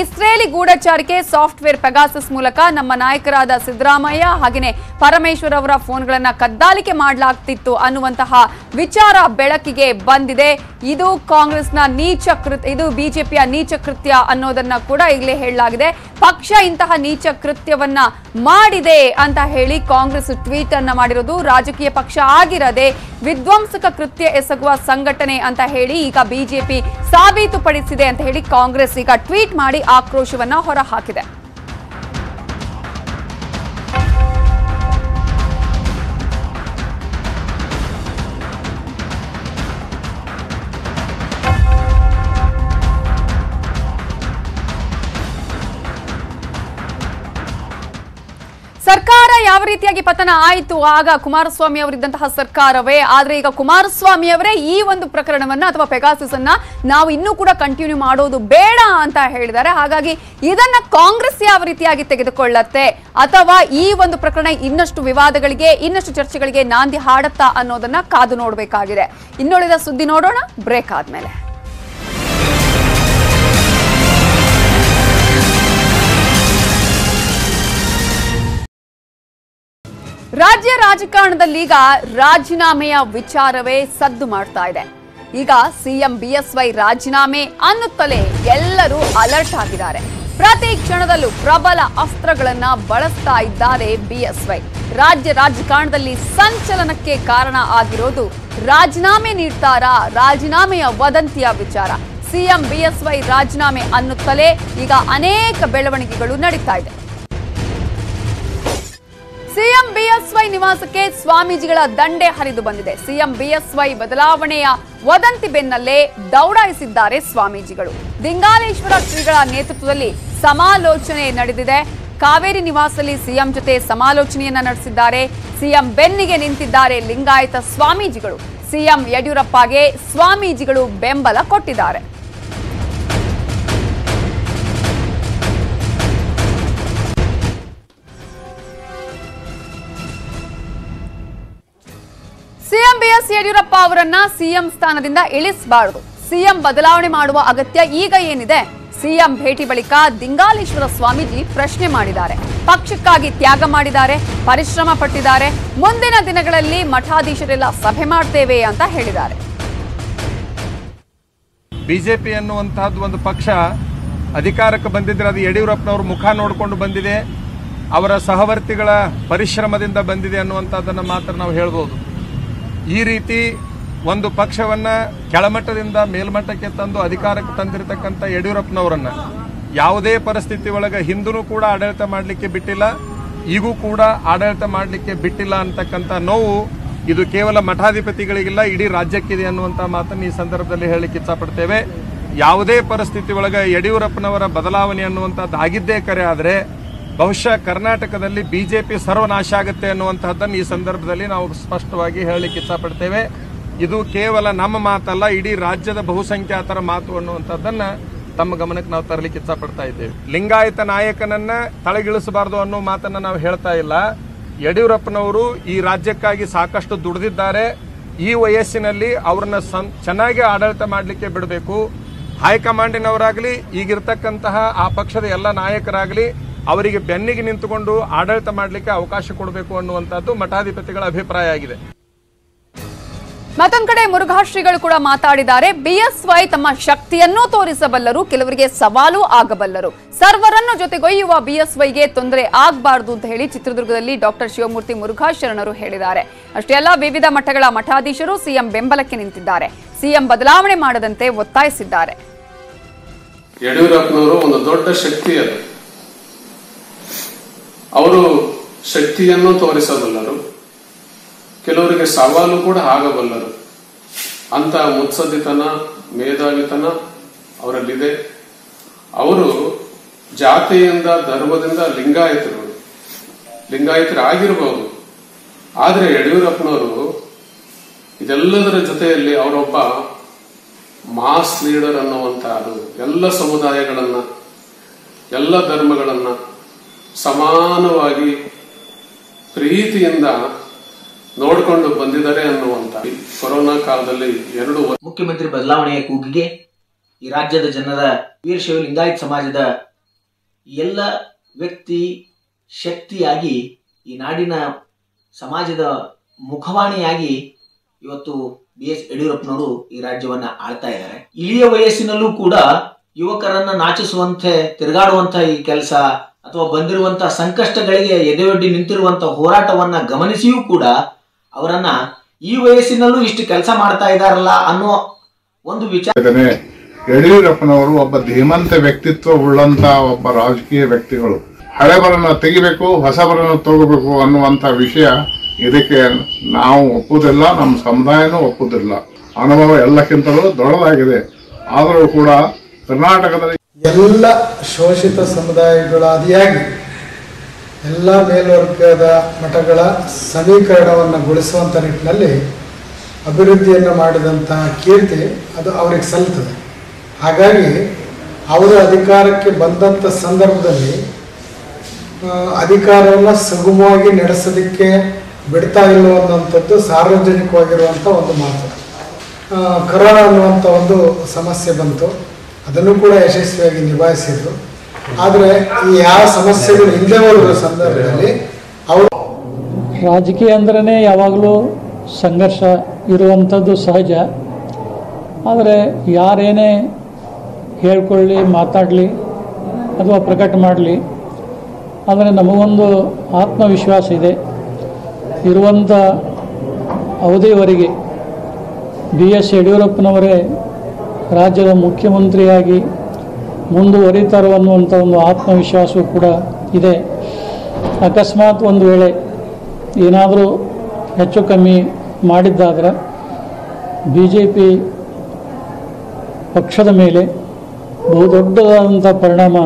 Speaker 1: ಇಸ್ರೇಲಿ ಗೂಢಚಾರಿಕೆ ಸಾಫ್ಟ್ವೇರ್ ಪೆಗಾಸಸ್ ಮೂಲಕ ನಮ್ಮ ನಾಯಕರಾದ ಸಿದ್ದರಾಮಯ್ಯ ಹಾಗೆಯೇ ಪರಮೇಶ್ವರ್ ಅವರ ಫೋನ್ಗಳನ್ನ ಕದ್ದಾಲಿಕೆ ಮಾಡಲಾಗ್ತಿತ್ತು ಅನ್ನುವಂತಹ ವಿಚಾರ ಬೆಳಕಿಗೆ ಬಂದಿದೆ. ಇದು ಕಾಂಗ್ರೆಸ್ನ ನೀಚ ಕೃತ್ಯ ಇದು ಬಿಜೆಪಿಯ ನೀಚ ಕೃತ್ಯ ಅನ್ನೋದನ್ನ ಕೂಡ ಈಗಲೇ ಹೇಳಲಾಗಿದೆ. ಪಕ್ಷ ಇಂತಹ ನೀಚ ಕೃತ್ಯವನ್ನ ಮಾಡಿದೆ ಅಂತ ಹೇಳಿ ಕಾಂಗ್ರೆಸ್ ಟ್ವೀಟ್ ಅನ್ನ ಮಾಡಿರೋದು ರಾಜಕೀಯ ಪಕ್ಷ ಆಗಿರದೆ ವಿಧ್ವಂಸಕ ಕೃತ್ಯ ಎಸಗುವ ಸಂಘಟನೆ ಅಂತ ಹೇಳಿ ಈಗ ಬಿಜೆಪಿ ಸಾಬೀತುಪಡಿಸಿದೆ ಅಂತ ಹೇಳಿ ಕಾಂಗ್ರೆಸ್ ಈಗ ಟ್ವೀಟ್ ಮಾಡಿ ಆಕ್ರೋಶವನ್ನ ಹೊರಹಾಕಿದೆ. ಯಾವ ರೀತಿಯಾಗಿ ಪತನ ಆಯಿತು? ಆಗ ಕುಮಾರಸ್ವಾಮಿ ಅವರಿದ್ದಂತಹ ಸರ್ಕಾರವೇ. ಆದ್ರೆ ಈಗ ಕುಮಾರಸ್ವಾಮಿ ಅವರೇ ಈ ಒಂದು ಪ್ರಕರಣವನ್ನ ಅಥವಾ ಪೆಗಾಸಿಸ್ ಅನ್ನ ನಾವು ಇನ್ನೂ ಕೂಡ ಕಂಟಿನ್ಯೂ ಮಾಡೋದು ಬೇಡ ಅಂತ ಹೇಳಿದ್ದಾರೆ. ಹಾಗಾಗಿ ಇದನ್ನ ಕಾಂಗ್ರೆಸ್ ಯಾವ ರೀತಿಯಾಗಿ ತೆಗೆದುಕೊಳ್ಳತ್ತೆ? ಅಥವಾ ಈ ಒಂದು ಪ್ರಕರಣ ಇನ್ನಷ್ಟು ವಿವಾದಗಳಿಗೆ, ಇನ್ನಷ್ಟು ಚರ್ಚೆಗಳಿಗೆ ನಾಂದಿ ಹಾಡತ್ತಾ ಅನ್ನೋದನ್ನ ಕಾದು ನೋಡಬೇಕಾಗಿದೆ. ಇನ್ನುಳಿದ ಸುದ್ದಿ ನೋಡೋಣ. ಬ್ರೇಕ್ ಆದ್ಮೇಲೆ. ರಾಜ್ಯ ರಾಜಕಾರಣದಲ್ಲೀಗ ರಾಜೀನಾಮೆಯ ವಿಚಾರವೇ ಸದ್ದು ಮಾಡ್ತಾ ಇದೆ. ಈಗ ಸಿಎಂ ಬಿಎಸ್ವೈ ರಾಜೀನಾಮೆ ಅನ್ನುತ್ತಲೇ ಎಲ್ಲರೂ ಅಲರ್ಟ್ ಆಗಿದ್ದಾರೆ. ಪ್ರತಿ ಕ್ಷಣದಲ್ಲೂ ಪ್ರಬಲ ಅಸ್ತ್ರಗಳನ್ನ ಬಳಸ್ತಾ ಇದ್ದಾರೆ ಬಿಎಸ್ವೈ. ರಾಜ್ಯ ರಾಜಕಾರಣದಲ್ಲಿ ಸಂಚಲನಕ್ಕೆ ಕಾರಣ ಆಗಿರೋದು ರಾಜೀನಾಮೆ ನೀಡ್ತಾರಾ ರಾಜೀನಾಮೆಯ ವದಂತಿಯ ವಿಚಾರ. ಸಿಎಂ ಬಿಎಸ್ವೈ ರಾಜೀನಾಮೆ ಅನ್ನುತ್ತಲೇ ಈಗ ಅನೇಕ ಬೆಳವಣಿಗೆಗಳು ನಡೀತಾ ಇದೆ. ಸಿಎಂ ಬಿಎಸ್ವೈ ನಿವಾಸಕ್ಕೆ ಸ್ವಾಮೀಜಿಗಳ ದಂಡೆ ಹರಿದು ಬಂದಿದೆ. ಸಿಎಂ ಬಿಎಸ್ವೈ ಬದಲಾವಣೆಯ ವದಂತಿ ಬೆನ್ನಲ್ಲೇ ದೌಡಾಯಿಸಿದ್ದಾರೆ ಸ್ವಾಮೀಜಿಗಳು. ದಿಂಗಾಲೇಶ್ವರ ಶ್ರೀಗಳ ನೇತೃತ್ವದಲ್ಲಿ ಸಮಾಲೋಚನೆ ನಡೆದಿದೆ. ಕಾವೇರಿ ನಿವಾಸದಲ್ಲಿ ಸಿಎಂ ಜೊತೆ ಸಮಾಲೋಚನೆಯನ್ನ ನಡೆಸಿದ್ದಾರೆ. ಸಿಎಂ ಬೆನ್ನಿಗೆ ನಿಂತಿದ್ದಾರೆ ಲಿಂಗಾಯತ ಸ್ವಾಮೀಜಿಗಳು. ಸಿಎಂ ಯಡಿಯೂರಪ್ಪಗೆ ಸ್ವಾಮೀಜಿಗಳು ಬೆಂಬಲ ಕೊಟ್ಟಿದ್ದಾರೆ. ಬಿಎಸ್ ಯಡಿಯೂರಪ್ಪ ಅವರನ್ನ ಸಿಎಂ ಸ್ಥಾನದಿಂದ ಇಳಿಸಬಾರದು. ಸಿಎಂ ಬದಲಾವಣೆ ಮಾಡುವ ಅಗತ್ಯ ಈಗ ಏನಿದೆ? ಸಿಎಂ ಭೇಟಿ ಬಳಿಕ ದಿಂಗಾಲೇಶ್ವರ ಸ್ವಾಮೀಜಿ ಪ್ರಶ್ನೆ ಮಾಡಿದ್ದಾರೆ. ಪಕ್ಷಕ್ಕಾಗಿ ತ್ಯಾಗ ಮಾಡಿದ್ದಾರೆ, ಪರಿಶ್ರಮ ಪಟ್ಟಿದ್ದಾರೆ. ಮುಂದಿನ ದಿನಗಳಲ್ಲಿ ಮಠಾಧೀಶರೆಲ್ಲ ಸಭೆ ಮಾಡ್ತೇವೆ ಅಂತ ಹೇಳಿದ್ದಾರೆ.
Speaker 4: ಬಿಜೆಪಿ ಅನ್ನುವಂತಹದ್ದು ಒಂದು ಪಕ್ಷ ಅಧಿಕಾರಕ್ಕೆ ಬಂದಿದ್ರೆ ಅದು ಯಡಿಯೂರಪ್ಪನವ್ರ ಮುಖ ನೋಡಿಕೊಂಡು ಬಂದಿದೆ. ಅವರ ಸಹವರ್ತಿಗಳ ಪರಿಶ್ರಮದಿಂದ ಬಂದಿದೆ ಅನ್ನುವಂಥದ್ದನ್ನು ಮಾತ್ರ ನಾವು ಹೇಳ್ಬೋದು. ಈ ರೀತಿ ಒಂದು ಪಕ್ಷವನ್ನ ಕೆಳಮಟ್ಟದಿಂದ ಮೇಲ್ಮಟ್ಟಕ್ಕೆ ತಂದು ಅಧಿಕಾರಕ್ಕೆ ತಂದಿರತಕ್ಕಂಥ ಯಡಿಯೂರಪ್ಪನವರನ್ನ ಯಾವುದೇ ಪರಿಸ್ಥಿತಿ ಒಳಗೆ ಹಿಂದೂ ಕೂಡ ಆಡಳಿತ ಮಾಡಲಿಕ್ಕೆ ಬಿಟ್ಟಿಲ್ಲ, ಈಗೂ ಕೂಡ ಆಡಳಿತ ಮಾಡಲಿಕ್ಕೆ ಬಿಟ್ಟಿಲ್ಲ ಅಂತಕ್ಕಂಥ ನೋವು ಇದು ಕೇವಲ ಮಠಾಧಿಪತಿಗಳಿಗಿಲ್ಲ, ಇಡೀ ರಾಜ್ಯಕ್ಕಿದೆ ಅನ್ನುವಂಥ ಮಾತನ್ನು ಈ ಸಂದರ್ಭದಲ್ಲಿ ಹೇಳಲಿಕ್ಕೆ ಇಚ್ಛಪಡ್ತೇವೆ. ಯಾವುದೇ ಪರಿಸ್ಥಿತಿ ಒಳಗೆ ಯಡಿಯೂರಪ್ಪನವರ ಬದಲಾವಣೆ ಅನ್ನುವಂಥದ್ದು ಆಗಿದ್ದೇ ಕರೆ ಆದರೆ ಬಹುಶಃ ಕರ್ನಾಟಕದಲ್ಲಿ ಬಿಜೆಪಿ ಸರ್ವನಾಶ ಆಗುತ್ತೆ ಅನ್ನುವಂತಹದ್ದನ್ನು ಈ ಸಂದರ್ಭದಲ್ಲಿ ನಾವು ಸ್ಪಷ್ಟವಾಗಿ ಹೇಳಲಿಕ್ಕೆ ಇಷ್ಟಪಡ್ತೇವೆ ಇದು ಕೇವಲ ನಮ್ಮ ಮಾತಲ್ಲ, ಇಡೀ ರಾಜ್ಯದ ಬಹುಸಂಖ್ಯಾತರ ಮಾತು ಅನ್ನುವಂಥದ್ದನ್ನು ತಮ್ಮ ಗಮನಕ್ಕೆ ನಾವು ತರಲಿಕ್ಕೆ ಇಷ್ಟಪಡ್ತಾ ಇದ್ದೇವೆ. ಲಿಂಗಾಯತ ನಾಯಕನನ್ನ ತಳಗಿಳಿಸಬಾರದು ಅನ್ನೋ ಮಾತನ್ನ ನಾವು ಹೇಳ್ತಾ ಇಲ್ಲ. ಯಡಿಯೂರಪ್ಪನವರು ಈ ರಾಜ್ಯಕ್ಕಾಗಿ ಸಾಕಷ್ಟು ದುಡಿದಿದ್ದಾರೆ. ಈ ವಯಸ್ಸಿನಲ್ಲಿ ಅವ್ರನ್ನ ಸಂ- ಚೆನ್ನಾಗಿ ಆಡಳಿತ ಮಾಡಲಿಕ್ಕೆ ಬಿಡಬೇಕು. ಹೈಕಮಾಂಡಿನವರಾಗಲಿ, ಈಗಿರ್ತಕ್ಕಂತಹ ಆ ಪಕ್ಷದ ಎಲ್ಲ ನಾಯಕರಾಗಲಿ ಅವರಿಗೆ ಬೆನ್ನಿಗೆ ನಿಂತುಕೊಂಡು ಆಡಳಿತ ಮಾಡಲಿಕ್ಕೆ ಅವಕಾಶ ಕೊಡಬೇಕು ಅನ್ನುವಂಥದ್ದು ಮಠಾಧಿಪತಿಗಳ ಅಭಿಪ್ರಾಯ ಆಗಿದೆ.
Speaker 1: ಮತ್ತೊಂದ್ ಕಡೆ ಮುರುಘಾಶ್ರೀಗಳು ಕೂಡ ಮಾತಾಡಿದ್ದಾರೆ. ಬಿಎಸ್ವೈ ತಮ್ಮ ಶಕ್ತಿಯನ್ನೂ ತೋರಿಸಬಲ್ಲರು ಕೆಲವರಿಗೆ ಸವಾಲು ಆಗಬಲ್ಲರು. ಸರ್ವರನ್ನು ಜೊತೆಗೊಯ್ಯುವ ಬಿಎಸ್ವೈಗೆ ತೊಂದರೆ ಆಗಬಾರದು ಅಂತ ಹೇಳಿ ಚಿತ್ರದುರ್ಗದಲ್ಲಿ ಡಾಕ್ಟರ್ ಶಿವಮೂರ್ತಿ ಮುರುಘಾ ಶರಣರು ಹೇಳಿದ್ದಾರೆ. ಅಷ್ಟೇ ಅಲ್ಲ ವಿವಿಧ ಮಠಗಳ ಮಠಾಧೀಶರು ಸಿಎಂ ಬೆಂಬಲಕ್ಕೆ ನಿಂತಿದ್ದಾರೆ. ಸಿಎಂ ಬದಲಾವಣೆ ಮಾಡದಂತೆ ಒತ್ತಾಯಿಸಿದ್ದಾರೆ.
Speaker 5: ಯಡಿಯೂರಪ್ಪನವರು ಒಂದು ದೊಡ್ಡ ಶಕ್ತಿ ಅದು. ಅವರು ಶಕ್ತಿಯನ್ನು ತೋರಿಸಬಲ್ಲರು. ಕೆಲವರಿಗೆ ಸವಾಲು ಕೂಡ ಆಗಬಲ್ಲರು. ಅಂತ ಮುತ್ಸದ್ದಿತನ, ಮೇಧಾವಿತನ ಅವರಲ್ಲಿದೆ. ಅವರು ಜಾತಿಯಿಂದ, ಧರ್ಮದಿಂದ ಲಿಂಗಾಯತರು. ಲಿಂಗಾಯತರಾಗಿರಬಹುದು ಆದರೆ ಯಡಿಯೂರಪ್ಪನವರು ಇದೆಲ್ಲದರ ಜೊತೆಯಲ್ಲಿ ಅವರೊಬ್ಬ ಮಾಸ್ ಲೀಡರ್ ಅನ್ನುವಂತಹ ಎಲ್ಲ ಸಮುದಾಯಗಳನ್ನ, ಎಲ್ಲ ಧರ್ಮಗಳನ್ನ ಸಮಾನವಾಗಿ ಪ್ರೀತಿಯಿಂದ ನೋಡಿಕೊಂಡು ಬಂದಿದ್ದಾರೆ ಅನ್ನುವಂತ ಕೊರೋನಾ ಕಾಲದಲ್ಲಿ ಎರಡು
Speaker 6: ಮುಖ್ಯಮಂತ್ರಿ ಬದಲಾವಣೆಯ ಕೂಗಿಗೆ ಈ ರಾಜ್ಯದ ಜನರ ವೀರಶೈವ ಲಿಂಗಾಯತ್ ಸಮಾಜದ ಎಲ್ಲ ವ್ಯಕ್ತಿ ಶಕ್ತಿಯಾಗಿ ಈ ನಾಡಿನ ಸಮಾಜದ ಮುಖವಾಣಿಯಾಗಿ ಇವತ್ತು ಬಿ ಎಸ್ ಯಡಿಯೂರಪ್ಪನವರು ಈ ರಾಜ್ಯವನ್ನ ಆಳ್ತಾ ಇದ್ದಾರೆ. ಇಳಿಯ ವಯಸ್ಸಿನಲ್ಲೂ ಕೂಡ ಯುವಕರನ್ನ ನಾಚಿಸುವಂತೆ ತಿರುಗಾಡುವಂತ ಈ ಕೆಲಸ ಅಥವಾ ಬಂದಿರುವಂತಹ ಸಂಕಷ್ಟಗಳಿಗೆ ಎದೆಯೊಡ್ಡಿ ನಿಂತಿರುವಂತಹ ಹೋರಾಟವನ್ನ ಗಮನಿಸಿಯೂ ಕೂಡ ಅವರನ್ನ ಈ ವಯಸ್ಸಿನಲ್ಲೂ ಇಷ್ಟು ಕೆಲಸ ಮಾಡ್ತಾ ಇದಾರಲ್ಲ ಅನ್ನೋ ಒಂದು ವಿಚಾರ
Speaker 7: ಯಡಿಯೂರಪ್ಪನವರು ಒಬ್ಬ ಧೀಮಂತ ವ್ಯಕ್ತಿತ್ವ ಉಳ್ಳಂತ ಒಬ್ಬ ರಾಜಕೀಯ ವ್ಯಕ್ತಿಗಳು. ಹಳೆಬರನ್ನ ತೆಗಿಬೇಕು, ಹೊಸಬರನ್ನು ತಗೋಬೇಕು ಅನ್ನುವಂತ ವಿಷಯ ಇದಕ್ಕೆ ನಾವು ಒಪ್ಪುವುದಿಲ್ಲ ನಮ್ಮ ಸಮುದಾಯನೂ ಒಪ್ಪುವುದಿಲ್ಲ ಅನುಭವ ಎಲ್ಲಕ್ಕಿಂತಲೂ ದೊಡ್ಡದಾಗಿದೆ. ಆದರೂ ಕೂಡ ಕರ್ನಾಟಕದಲ್ಲಿ
Speaker 8: ಎಲ್ಲ ಶೋಷಿತ ಸಮುದಾಯಗಳ ಆದಿಯಾಗಿ ಎಲ್ಲ ಮೇಲ್ವರ್ಗದ ಮಠಗಳ ಸಮೀಕರಣವನ್ನು ಗೊಳಿಸುವಂಥ ನಿಟ್ಟಿನಲ್ಲಿ ಅಭಿವೃದ್ಧಿಯನ್ನು ಮಾಡಿದಂತಹ ಕೀರ್ತಿ ಅದು ಅವರಿಗೆ ಸಲ್ತದೆ ಹಾಗಾಗಿ ಅವರು ಅಧಿಕಾರಕ್ಕೆ ಬಂದಂಥ ಸಂದರ್ಭದಲ್ಲಿ ಅಧಿಕಾರವನ್ನು ಸುಗಮವಾಗಿ ನಡೆಸೋದಕ್ಕೆ ಬಿಡ್ತಾ ಇಲ್ಲ ಅನ್ನುವಂಥದ್ದು ಸಾರ್ವಜನಿಕವಾಗಿರುವಂಥ ಒಂದು ಮಾತು. ಕರೋನಾ ಅನ್ನುವಂಥ ಒಂದು ಸಮಸ್ಯೆ ಬಂತು. ಅದನ್ನು ಕೂಡ ಯಶಸ್ವಿಯಾಗಿ ನಿಭಾಯಿಸಿದ್ರು. ಆದರೆ ಈ ಯಾವ ಸಮಸ್ಯೆಗಳು ಹಿಂದೆ ಹೋಗುವ ಸಂದರ್ಭದಲ್ಲಿ ಅವರು
Speaker 9: ರಾಜಕೀಯ ಅಂದ್ರೆ ಯಾವಾಗಲೂ ಸಂಘರ್ಷ ಇರುವಂಥದ್ದು ಸಹಜ. ಆದರೆ ಯಾರೇನೇ ಹೇಳ್ಕೊಳ್ಳಿ, ಮಾತಾಡಲಿ ಅಥವಾ ಪ್ರಕಟ ಮಾಡಲಿ, ಆದರೆ ನಮಗೊಂದು ಆತ್ಮವಿಶ್ವಾಸ ಇದೆ. ಇರುವಂಥ ಅವಧಿಯವರೆಗೆ ಬಿ ಎಸ್ ಯಡಿಯೂರಪ್ಪನವರೇ ರಾಜ್ಯದ ಮುಖ್ಯಮಂತ್ರಿಯಾಗಿ ಮುಂದುವರಿತಾರೆ ಅನ್ನುವಂಥ ಒಂದು ಆತ್ಮವಿಶ್ವಾಸವೂ ಕೂಡ ಇದೆ. ಅಕಸ್ಮಾತ್ ಒಂದು ವೇಳೆ ಏನಾದರೂ ಹೆಚ್ಚು ಕಮ್ಮಿ ಮಾಡಿದ್ದಾದ್ರೆ ಬಿ ಜೆ ಪಿ ಪಕ್ಷದ ಮೇಲೆ ಬಹುದೊಡ್ಡದಾದಂಥ ಪರಿಣಾಮ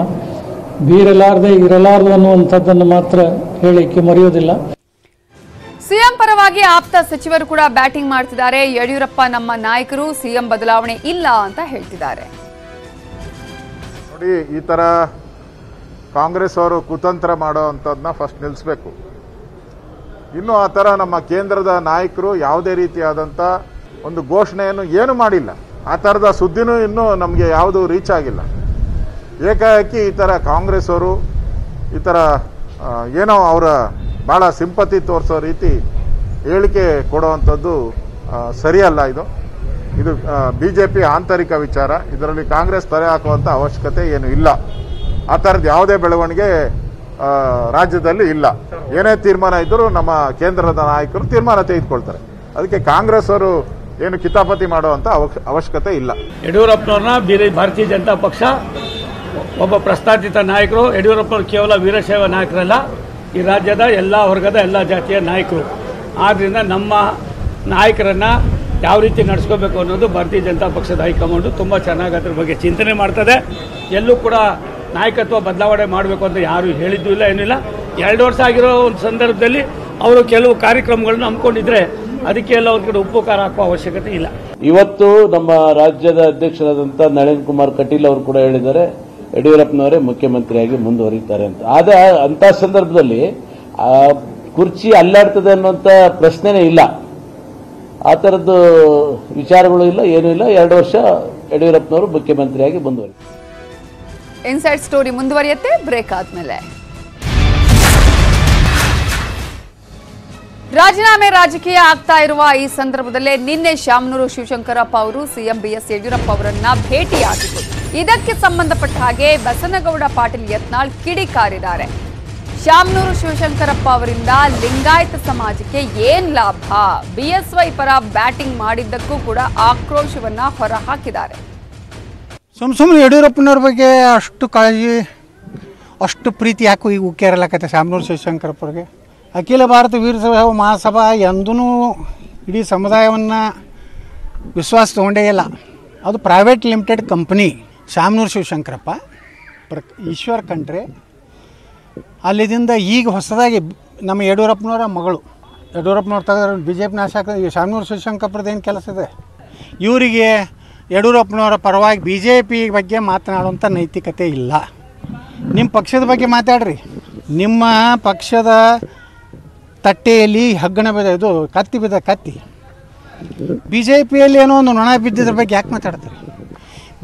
Speaker 9: ಬೀರಲಾರದೆ ಇರಲಾರದು ಅನ್ನುವಂಥದ್ದನ್ನು ಮಾತ್ರ ಹೇಳಲಿಕ್ಕೆ ಮರೆಯೋದಿಲ್ಲ
Speaker 1: ಸಿಎಂ ಪರವಾಗಿ ಆಪ್ತ ಸಚಿವರು ಕೂಡ ಬ್ಯಾಟಿಂಗ್ ಮಾಡ್ತಿದ್ದಾರೆ. ಯಡಿಯೂರಪ್ಪ ನಮ್ಮ ನಾಯಕರು, ಸಿಎಂ ಬದಲಾವಣೆ ಇಲ್ಲ ಅಂತ ಹೇಳ್ತಿದ್ದಾರೆ.
Speaker 10: ನೋಡಿ, ಈ ಥರ ಕಾಂಗ್ರೆಸ್ ಅವರು ಕುತಂತ್ರ ಮಾಡೋ ಅಂಥದ್ದನ್ನ ಫಸ್ಟ್ ನಿಲ್ಲಿಸಬೇಕು ಇನ್ನು ಆ ಥರ ನಮ್ಮ ಕೇಂದ್ರದ ನಾಯಕರು ಯಾವುದೇ ರೀತಿಯಾದಂಥ ಒಂದು ಘೋಷಣೆಯನ್ನು ಏನು ಮಾಡಿಲ್ಲ. ಆ ಥರದ ಸುದ್ದಿನೂ ಇನ್ನೂ ನಮಗೆ ಯಾವುದು ರೀಚ್ ಆಗಿಲ್ಲ. ಏಕಾಏಕಿ ಈ ಥರ ಕಾಂಗ್ರೆಸ್ ಅವರು ಈ ಥರ ಏನೋ ಅವರ ಭಾಳ ಸಿಂಪತಿ ತೋರಿಸೋ ರೀತಿ ಹೇಳಿಕೆ ಕೊಡುವಂಥದ್ದು ಸರಿಯಲ್ಲ ಇದು. ಇದು ಬಿ ಜೆ ಪಿ ಆಂತರಿಕ ವಿಚಾರ. ಇದರಲ್ಲಿ ಕಾಂಗ್ರೆಸ್ ತಲೆ ಹಾಕುವಂಥ ಅವಶ್ಯಕತೆ ಏನು ಇಲ್ಲ. ಆ ಥರದ್ದು ಯಾವುದೇ ಬೆಳವಣಿಗೆ ರಾಜ್ಯದಲ್ಲಿ ಇಲ್ಲ. ಏನೇ ತೀರ್ಮಾನ ಇದ್ದರೂ ನಮ್ಮ ಕೇಂದ್ರದ ನಾಯಕರು ತೀರ್ಮಾನ ತೆಗೆದುಕೊಳ್ತಾರೆ. ಅದಕ್ಕೆ ಕಾಂಗ್ರೆಸ್ ಅವರು ಏನು ಕಿತಾಪತಿ ಮಾಡುವಂಥ ಅವಶ್ಯ- ಅವಶ್ಯಕತೆ ಇಲ್ಲ.
Speaker 11: ಯಡಿಯೂರಪ್ಪನವ್ರನ್ನ ಬೀರಿ ಭಾರತೀಯ ಜನತಾ ಪಕ್ಷ ಒಬ್ಬ ಪ್ರಸ್ತಾಪಿತ ನಾಯಕರು, ಯಡಿಯೂರಪ್ಪನವರು ಕೇವಲ ವೀರಶೈವ ನಾಯಕರಲ್ಲ ಈ ರಾಜ್ಯದ ಎಲ್ಲ ವರ್ಗದ ಎಲ್ಲ ಜಾತಿಯ ನಾಯಕರು. ಆದ್ದರಿಂದ ನಮ್ಮ ನಾಯಕರನ್ನು ಯಾವ ರೀತಿ ನಡೆಸ್ಕೋಬೇಕು ಅನ್ನೋದು ಭಾರತೀಯ ಜನತಾ ಪಕ್ಷದ ಹೈಕಮಾಂಡು ತುಂಬ ಚೆನ್ನಾಗಿ ಅದ್ರ ಬಗ್ಗೆ ಚಿಂತನೆ ಮಾಡ್ತದೆ. ಎಲ್ಲೂ ಕೂಡ ನಾಯಕತ್ವ ಬದಲಾವಣೆ ಮಾಡಬೇಕು ಅಂತ ಯಾರು ಹೇಳಿದ್ದೂ ಇಲ್ಲ, ಏನಿಲ್ಲ. ಎರಡು ವರ್ಷ ಆಗಿರೋ ಒಂದು ಸಂದರ್ಭದಲ್ಲಿ ಅವರು ಕೆಲವು ಕಾರ್ಯಕ್ರಮಗಳನ್ನ ಹಮ್ಮಿಕೊಂಡಿದ್ರೆ ಅದಕ್ಕೆ ಎಲ್ಲ ಒಂದು ಕಡೆ ಉಪಕಾರ ಹಾಕುವ ಅವಶ್ಯಕತೆ ಇಲ್ಲ.
Speaker 12: ಇವತ್ತು ನಮ್ಮ ರಾಜ್ಯದ ಅಧ್ಯಕ್ಷರಾದಂಥ ನಳಿನ್ ಕುಮಾರ್ ಕಟೀಲ್ ಅವರು ಕೂಡ ಹೇಳಿದ್ದಾರೆ ಯಡಿಯೂರಪ್ಪನವರೇ ಮುಖ್ಯಮಂತ್ರಿಯಾಗಿ ಮುಂದುವರಿತಾರೆ ಅಂತ. ಆದ ಅಂತ ಸಂದರ್ಭದಲ್ಲಿ ಕುರ್ಚಿ ಅಲ್ಲಾಡ್ತದೆ ಅನ್ನುವಂಥ ಪ್ರಶ್ನೆನೇ ಇಲ್ಲ. ಆ ಥರದ್ದು ವಿಚಾರಗಳು ಇಲ್ಲ, ಏನೂ ಇಲ್ಲ. ಎರಡು ವರ್ಷ ಯಡಿಯೂರಪ್ಪನವರು ಮುಖ್ಯಮಂತ್ರಿಯಾಗಿ ಮುಂದುವರಿ
Speaker 1: ಇನ್ಸೈಡ್ ಸ್ಟೋರಿ ಮುಂದುವರಿಯುತ್ತೆ, ಬ್ರೇಕ್ ಆದ್ಮೇಲೆ. ರಾಜೀನಾಮೆ ರಾಜಕೀಯ ಆಗ್ತಾ ಇರುವ ಈ ಸಂದರ್ಭದಲ್ಲೇ ನಿನ್ನೆ ಶಾಮನೂರು ಶಿವಶಂಕರಪ್ಪ ಅವರು ಸಿಎಂ ಬಿಎಸ್ ಯಡಿಯೂರಪ್ಪ ಅವರನ್ನ ಭೇಟಿಯಾಗಿದ್ದು, ಇದಕ್ಕೆ ಸಂಬಂಧಪಟ್ಟ ಹಾಗೆ ಬಸನಗೌಡ ಪಾಟೀಲ್ ಯತ್ನಾಳ್ ಕಿಡಿಕಾರಿದ್ದಾರೆ ಶಾಮನೂರು ಶಿವಶಂಕರಪ್ಪ ಅವರಿಂದ ಲಿಂಗಾಯತ ಸಮಾಜಕ್ಕೆ ಏನ್ ಲಾಭ? ಬಿಎಸ್ವೈ ಪರ ಬ್ಯಾಟಿಂಗ್ ಮಾಡಿದ್ದಕ್ಕೂ ಕೂಡ ಆಕ್ರೋಶವನ್ನ ಹೊರಹಾಕಿದ್ದಾರೆ.
Speaker 13: ಸುಮ್ ಸುಮ್ಮನೆ ಯಡಿಯೂರಪ್ಪನವ್ರ ಬಗ್ಗೆ ಅಷ್ಟು ಕಾಳಜಿ, ಅಷ್ಟು ಪ್ರೀತಿ ಯಾಕೋ ಈಗ ಉಕ್ಕೇರಲಾಕತ್ತೆ ಶಾಮನೂರು ಶಿವಶಂಕರಪ್ಪರಿಗೆ ಅಖಿಲ ಭಾರತ ವೀರ ಶೈವ ಮಹಾಸಭಾ ಎಂದೂ ಇಡೀ ಸಮುದಾಯವನ್ನು ವಿಶ್ವಾಸ ತೊಗೊಂಡೇ ಇಲ್ಲ. ಅದು private limited company Shamanur Shivashankarappa. ಪ್ರ ಈಶ್ವರ್ ಕಂಟ್ರೆ ಅಲ್ಲಿದಿಂದ ಈಗ ಹೊಸದಾಗಿ ನಮ್ಮ ಯಡಿಯೂರಪ್ಪನವರ ಮಗಳು. ಯಡಿಯೂರಪ್ಪನವ್ರ ತೆಗೆದ್ರೆ ಬಿ ಜೆ ಪಿ ನಾಶ ಆಗ್ತದೆ. ಶಾಮನೂರು ಶಿವಶಂಕರಪ್ಪರದ್ದು ಏನು ಕೆಲಸ ಇದೆ? ಇವರಿಗೆ ಯಡಿಯೂರಪ್ಪನವರ ಪರವಾಗಿ ಬಿ ಜೆ ಪಿ ಬಗ್ಗೆ ಮಾತನಾಡುವಂಥ ನೈತಿಕತೆ ಇಲ್ಲ. ನಿಮ್ಮ ಪಕ್ಷದ ಬಗ್ಗೆ ಮಾತಾಡ್ರಿ. ನಿಮ್ಮ ಪಕ್ಷದ ತಟ್ಟೆಯಲ್ಲಿ ಹಗ್ಗಣ ಬಿದ್ದ ಇದು ಕತ್ತಿ ಬಿದ್ದ ಕತ್ತಿ. ಬಿ ಜೆ ಪಿಯಲ್ಲಿ ಏನೋ ಒಂದು ನೊಣ ಬಿದ್ದಿದ್ರ ಬಗ್ಗೆ ಯಾಕೆ ಮಾತಾಡ್ತಾರೆ?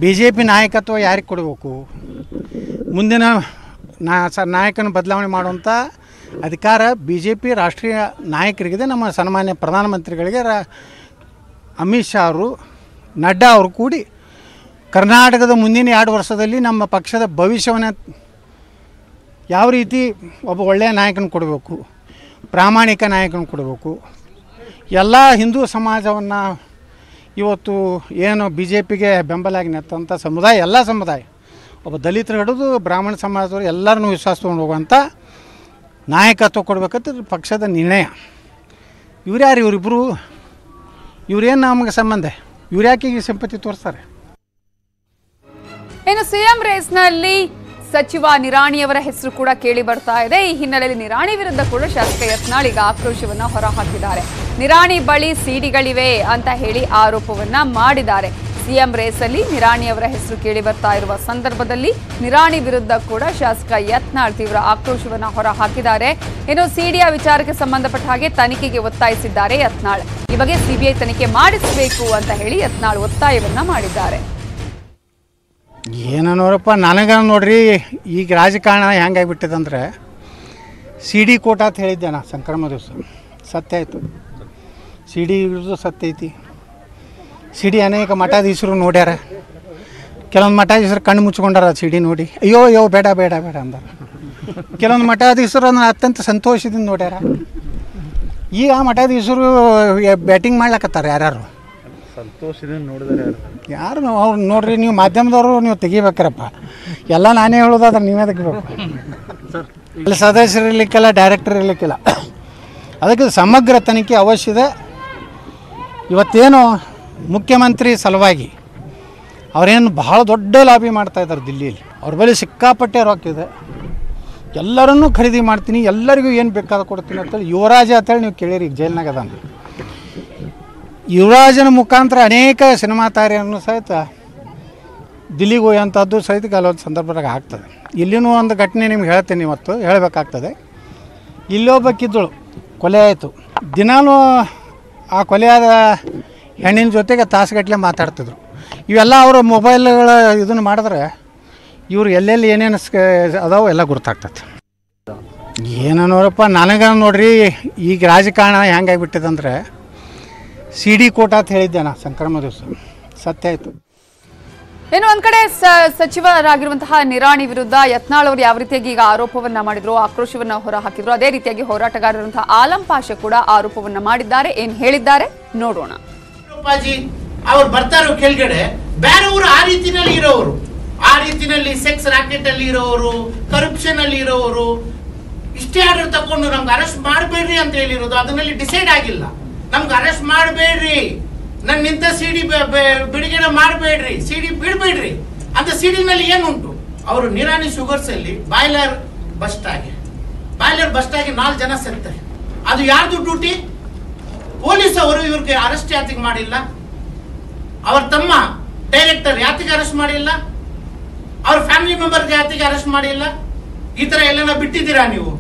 Speaker 13: ಬಿ ಜೆ ಪಿ ನಾಯಕತ್ವ ಯಾರಿಗೆ ಕೊಡಬೇಕು? ಮುಂದಿನ ನಾ, ಸ, ನಾಯಕನ ಬದಲಾವಣೆ ಮಾಡುವಂಥ ಅಧಿಕಾರ ಬಿ ಜೆ ಪಿ ರಾಷ್ಟ್ರೀಯ ನಾಯಕರಿಗಿದೆ. ನಮ್ಮ ಸನ್ಮಾನ್ಯ ಪ್ರಧಾನಮಂತ್ರಿಗಳಿಗೆ ರಾ, ಅಮಿತ್ ಶಾ ಅವರು, ನಡ್ಡಾ ಅವರು ಕೂಡಿ ಕರ್ನಾಟಕದ ಮುಂದಿನ ಎರಡು ವರ್ಷದಲ್ಲಿ ನಮ್ಮ ಪಕ್ಷದ ಭವಿಷ್ಯವನ್ನು ಯಾವ ರೀತಿ ಒಬ್ಬ ಒಳ್ಳೆಯ ನಾಯಕನ ಕೊಡಬೇಕು? ಪ್ರಾಮಾಣಿಕ ನಾಯಕನ ಕೊಡಬೇಕು. ಎಲ್ಲ ಹಿಂದೂ ಸಮಾಜವನ್ನು ಇವತ್ತು ಏನು ಬಿ ಜೆ ಪಿಗೆ ಬೆಂಬಲಾಗಿ ನೆತ್ತಂಥ ಸಮುದಾಯ, ಎಲ್ಲ ಸಮುದಾಯ, ಒಬ್ಬ ದಲಿತರು ಹಿಡಿದು ಬ್ರಾಹ್ಮಣ ಸಮಾಜದವರು ಎಲ್ಲರನ್ನು ವಿಶ್ವಾಸ ತೊಗೊಂಡು ಹೋಗುವಂಥ ನಾಯಕತ್ವ ಕೊಡ್ಬೇಕಂತ ಪಕ್ಷದ ನಿರ್ಣಯ. ಇವ್ರು ಯಾರು ಇವರಿಬ್ಬರು ಇವ್ರೇನು ನಮಗೆ ಸಂಬಂಧ? ಇವ್ರು ಯಾಕೆ ಈಗ ಸಿಂಪತಿ ತೋರಿಸ್ತಾರೆ?
Speaker 1: ಇನ್ನು ಸಿಎಂ ರೇಸ್ನಲ್ಲಿ ಸಚಿವ ನಿರಾಣಿಯವರ ಹೆಸರು ಕೂಡ ಕೇಳಿ ಬರ್ತಾ ಇದೆ. ಈ ಹಿನ್ನೆಲೆಯಲ್ಲಿ ನಿರಾಣಿ ವಿರುದ್ಧ ಕೂಡ ಶಾಸಕ ಯತ್ನಾಳ್ ಈಗ ಆಕ್ರೋಶವನ್ನ ಹೊರಹಾಕಿದ್ದಾರೆ. ನಿರಾಣಿ ಬಳಿ ಸಿಡಿಗಳಿವೆ ಅಂತ ಹೇಳಿ ಆರೋಪವನ್ನ ಮಾಡಿದ್ದಾರೆ. ಸಿಎಂ ರೇಸಲ್ಲಿ ನಿರಾಣಿಯವರ ಹೆಸರು ಕೇಳಿ ಬರ್ತಾ ಇರುವ ಸಂದರ್ಭದಲ್ಲಿ ನಿರಾಣಿ ವಿರುದ್ಧ ಕೂಡ ಶಾಸಕ ಯತ್ನಾಳ್ ತೀವ್ರ ಆಕ್ರೋಶವನ್ನ ಹೊರ ಹಾಕಿದ್ದಾರೆ ಇನ್ನು ಸಿಡಿಯ ವಿಚಾರಕ್ಕೆ ಸಂಬಂಧಪಟ್ಟ ಹಾಗೆ ತನಿಖೆಗೆ ಒತ್ತಾಯಿಸಿದ್ದಾರೆ ಯತ್ನಾಳ್. ಈ ಬಗ್ಗೆ ಸಿಬಿಐ ತನಿಖೆ ಮಾಡಿಸಬೇಕು ಅಂತ ಹೇಳಿ ಯತ್ನಾಳ್ ಒತ್ತಾಯವನ್ನ ಮಾಡಿದ್ದಾರೆ.
Speaker 13: ಏನನ್ನೋರಪ್ಪ ನನಗೆ ನೋಡ್ರಿ, ಈಗ ರಾಜಕಾರಣ ಹೆಂಗಾಗ್ಬಿಟ್ಟದಂದ್ರೆ ಸಿ ಡಿ ಕೋಟ ಅಂತ ಹೇಳಿದ್ದೆ ನಾ ಸಂಕ್ರಮ ದಿವಸ. ಸತ್ಯ ಆಯಿತು. ಸಿ ಡಿ ಇರೋದು ಸತ್ಯ ಐತಿ. ಸಿ ಡಿ ಅನೇಕ ಮಠಾಧೀಶರು ನೋಡ್ಯಾರ. ಕೆಲವೊಂದು ಮಠಾಧೀಶರು ಕಣ್ಣು ಮುಚ್ಕೊಂಡಾರ ಸಿ ಡಿ ನೋಡಿ. ಅಯ್ಯೋ ಅಯ್ಯೋ, ಬೇಡ ಬೇಡ ಬೇಡ ಅಂದಾರ. ಕೆಲವೊಂದು ಮಠಾಧೀಶರು ಅಂದ್ರೆ ಅತ್ಯಂತ ಸಂತೋಷದಿಂದ ನೋಡ್ಯಾರ. ಈಗ ಮಠಾಧೀಶರು ಬ್ಯಾಟಿಂಗ್ ಮಾಡ್ಲಕತ್ತಾರ ಯಾರ್ಯಾರು?
Speaker 14: ಸಂತೋಷದಿಂದ ನೋಡಿದರೆ
Speaker 13: ಯಾರು? ಅವ್ರು ನೋಡ್ರಿ ನೀವು ಮಾಧ್ಯಮದವರು ನೀವು ತೆಗಿಬೇಕ್ರಪ್ಪ. ಎಲ್ಲ ನಾನೇ ಹೇಳೋದಾದ್ರೆ ನೀವೇ ತೆಗಿಬೇಕು. ಅಲ್ಲಿ ಸದಸ್ಯರು ಇರ್ಲಿಕ್ಕಿಲ್ಲ ಡೈರೆಕ್ಟರ್ ಇರಲಿಕ್ಕಿಲ್ಲ. ಅದಕ್ಕೆ ಸಮಗ್ರ ತನಿಖೆ ಅವಶ್ಯ ಇದೆ. ಇವತ್ತೇನು ಮುಖ್ಯಮಂತ್ರಿ ಸಲುವಾಗಿ ಅವರೇನು ಬಹಳ ದೊಡ್ಡ ಲಾಬಿ ಮಾಡ್ತಾ ಇದ್ದಾರೆ ದಿಲ್ಲಿಯಲ್ಲಿ ಅವ್ರ ಬಳಿ ಸಿಕ್ಕಾಪಟ್ಟೆ ರೊಕ್ಕ ಇದೆ. ಎಲ್ಲರನ್ನೂ ಖರೀದಿ ಮಾಡ್ತೀನಿ ಎಲ್ಲರಿಗೂ ಏನು ಬೇಕಾದ ಕೊಡ್ತೀನಿ ಅಂತೇಳಿ ಯುವರಾಜ ಅಂತೇಳಿ ನೀವು ಕೇಳಿರಿ ಈಗ ಜೈಲ್ನಾಗ ಅದಾನ. ಯುವರಾಜನ ಮುಖಾಂತರ ಅನೇಕ ಸಿನಿಮಾ ತಾರೆಯನ್ನು ಸಹಿತ ದಿಲ್ಲಿಗೆ ಹೋಗುವಂಥದ್ದು ಸಹಿತ ಕೆಲವೊಂದು ಸಂದರ್ಭದಾಗ ಆಗ್ತದೆ. ಇಲ್ಲಿನೂ ಒಂದು ಘಟನೆ ನಿಮ್ಗೆ ಹೇಳ್ತೀನಿ ಇವತ್ತು, ಹೇಳಬೇಕಾಗ್ತದೆ. ಇಲ್ಲೊಬ್ಬಕ್ಕಿದ್ದಳು ಕೊಲೆ ಆಯಿತು. ದಿನಾಲೂ ಆ ಕೊಲೆಯಾದ ಹೆಣ್ಣಿನ ಜೊತೆಗೆ ತಾಸುಗಟ್ಟಲೆ ಮಾತಾಡ್ತಿದ್ರು. ಇವೆಲ್ಲ ಅವರು ಮೊಬೈಲ್ಗಳ ಇದನ್ನು ಮಾಡಿದ್ರೆ ಇವ್ರು ಎಲ್ಲೆಲ್ಲಿ ಏನೇನು ಅದಾವು ಎಲ್ಲ ಗುರ್ತಾಗ್ತದೆ ಏನನ್ನೋರಪ್ಪ ನನಗೆ ನೋಡ್ರಿ ಈಗ ರಾಜಕಾರಣ ಹೆಂಗಾಗಿಬಿಟ್ಟಿದಂದ್ರೆ ಸಿ ಡಿ ಕೋಟ ಅಂತ ಹೇಳಿದ್ದೆ ನಾ ಸಂಕ್ರಮ ದಿವಸ. ಸತ್ಯ ಆಯಿತು.
Speaker 1: ಇನ್ನು ಒಂದ್ ಕಡೆ ಸ- ಸಚಿವರಾಗಿರುವಂತಹ ನಿರಾಣಿ ವಿರುದ್ಧ ಯತ್ನಾಳ್ ಅವರು ಯಾವ ರೀತಿಯಾಗಿ ಈಗ ಆರೋಪವನ್ನ ಮಾಡಿದ್ರು ಆಕ್ರೋಶವನ್ನ ಹೊರ ಹಾಕಿದ್ರು ಅದೇ ರೀತಿಯಾಗಿ ಹೋರಾಟಗಾರರಂತಹ ಆಲಂ ಪಾಷೆ ಕೂಡ ಆರೋಪವನ್ನ ಮಾಡಿದ್ದಾರೆ. ಏನ್ ಹೇಳಿದ್ದಾರೆ? ನೋಡೋಣ.
Speaker 15: ಅಪ್ಪಾಜಿ ಅವ್ರು ಬರ್ತಾರೋ ಕೆಳಗಡೆ ಬೇರೆಯವರು ಆ ರೀತಿನಲ್ಲಿ ಇರೋರು. ಆ ರೀತಿನಲ್ಲಿ ಸೆಕ್ಸ್ ರಾಕೆಟ್ ಅಲ್ಲಿ ಇರೋರು ಕರಪ್ಷನ್ ಅಲ್ಲಿ ಇರೋರು. ಇಷ್ಟೇ ಆರ್ಡರ್ ತಗೊಂಡು ನಮ್ಗೆ ಅರೆಸ್ಟ್ ಮಾಡಬೇಡ್ರಿ ಅಂತ ಹೇಳಿರೋದು ಅದನ್ನಲ್ಲಿ ಡಿಸೈಡ್ ಆಗಿಲ್ಲ. ನಮ್ಗೆ ಅರೆಸ್ಟ್ ಮಾಡಬೇಡ್ರಿ. ನನ್ ನಿಂತ ಸಿಡಿ ಬಿಡುಗಡೆ ಮಾಡಬೇಡ್ರಿ. ಸಿಡಿ ಬಿಡಬೇಡ್ರಿ. ಅಂತ ಸಿಡಿನಲ್ಲಿ ಏನುಂಟು? ಅವರು ನಿರಾಣಿ ಶುಗರ್ಸ್ ಅಲ್ಲಿ ಬಾಯ್ಲರ್ ಬಸ್ಟ್ ಆಗಿ. ಬಾಯ್ಲರ್ ಬಸ್ಟ್ ಆಗಿ ನಾಲ್ಕು ಜನ ಸತ್ತಾರೆ. ಅದು ಯಾರ್ದು ಡ್ಯೂಟಿ ಪೊಲೀಸ್ ಅವರು ಇವ್ರಿಗೆ ಅರೆಸ್ಟ್ ಯಾತಿಗೆ ಮಾಡಿಲ್ಲ. ಅವ್ರ ತಮ್ಮ ಡೈರೆಕ್ಟರ್ ಯಾತಿಗೆ ಅರೆಸ್ಟ್ ಮಾಡಿಲ್ಲ. ಅವ್ರ ಫ್ಯಾಮಿಲಿ ಮೆಂಬರ್ ಯಾತಿಗೆ ಅರೆಸ್ಟ್ ಮಾಡಿಲ್ಲ. ಈ ತರ ಎಲ್ಲ ಬಿಟ್ಟಿದ್ದೀರಾ ನೀವು?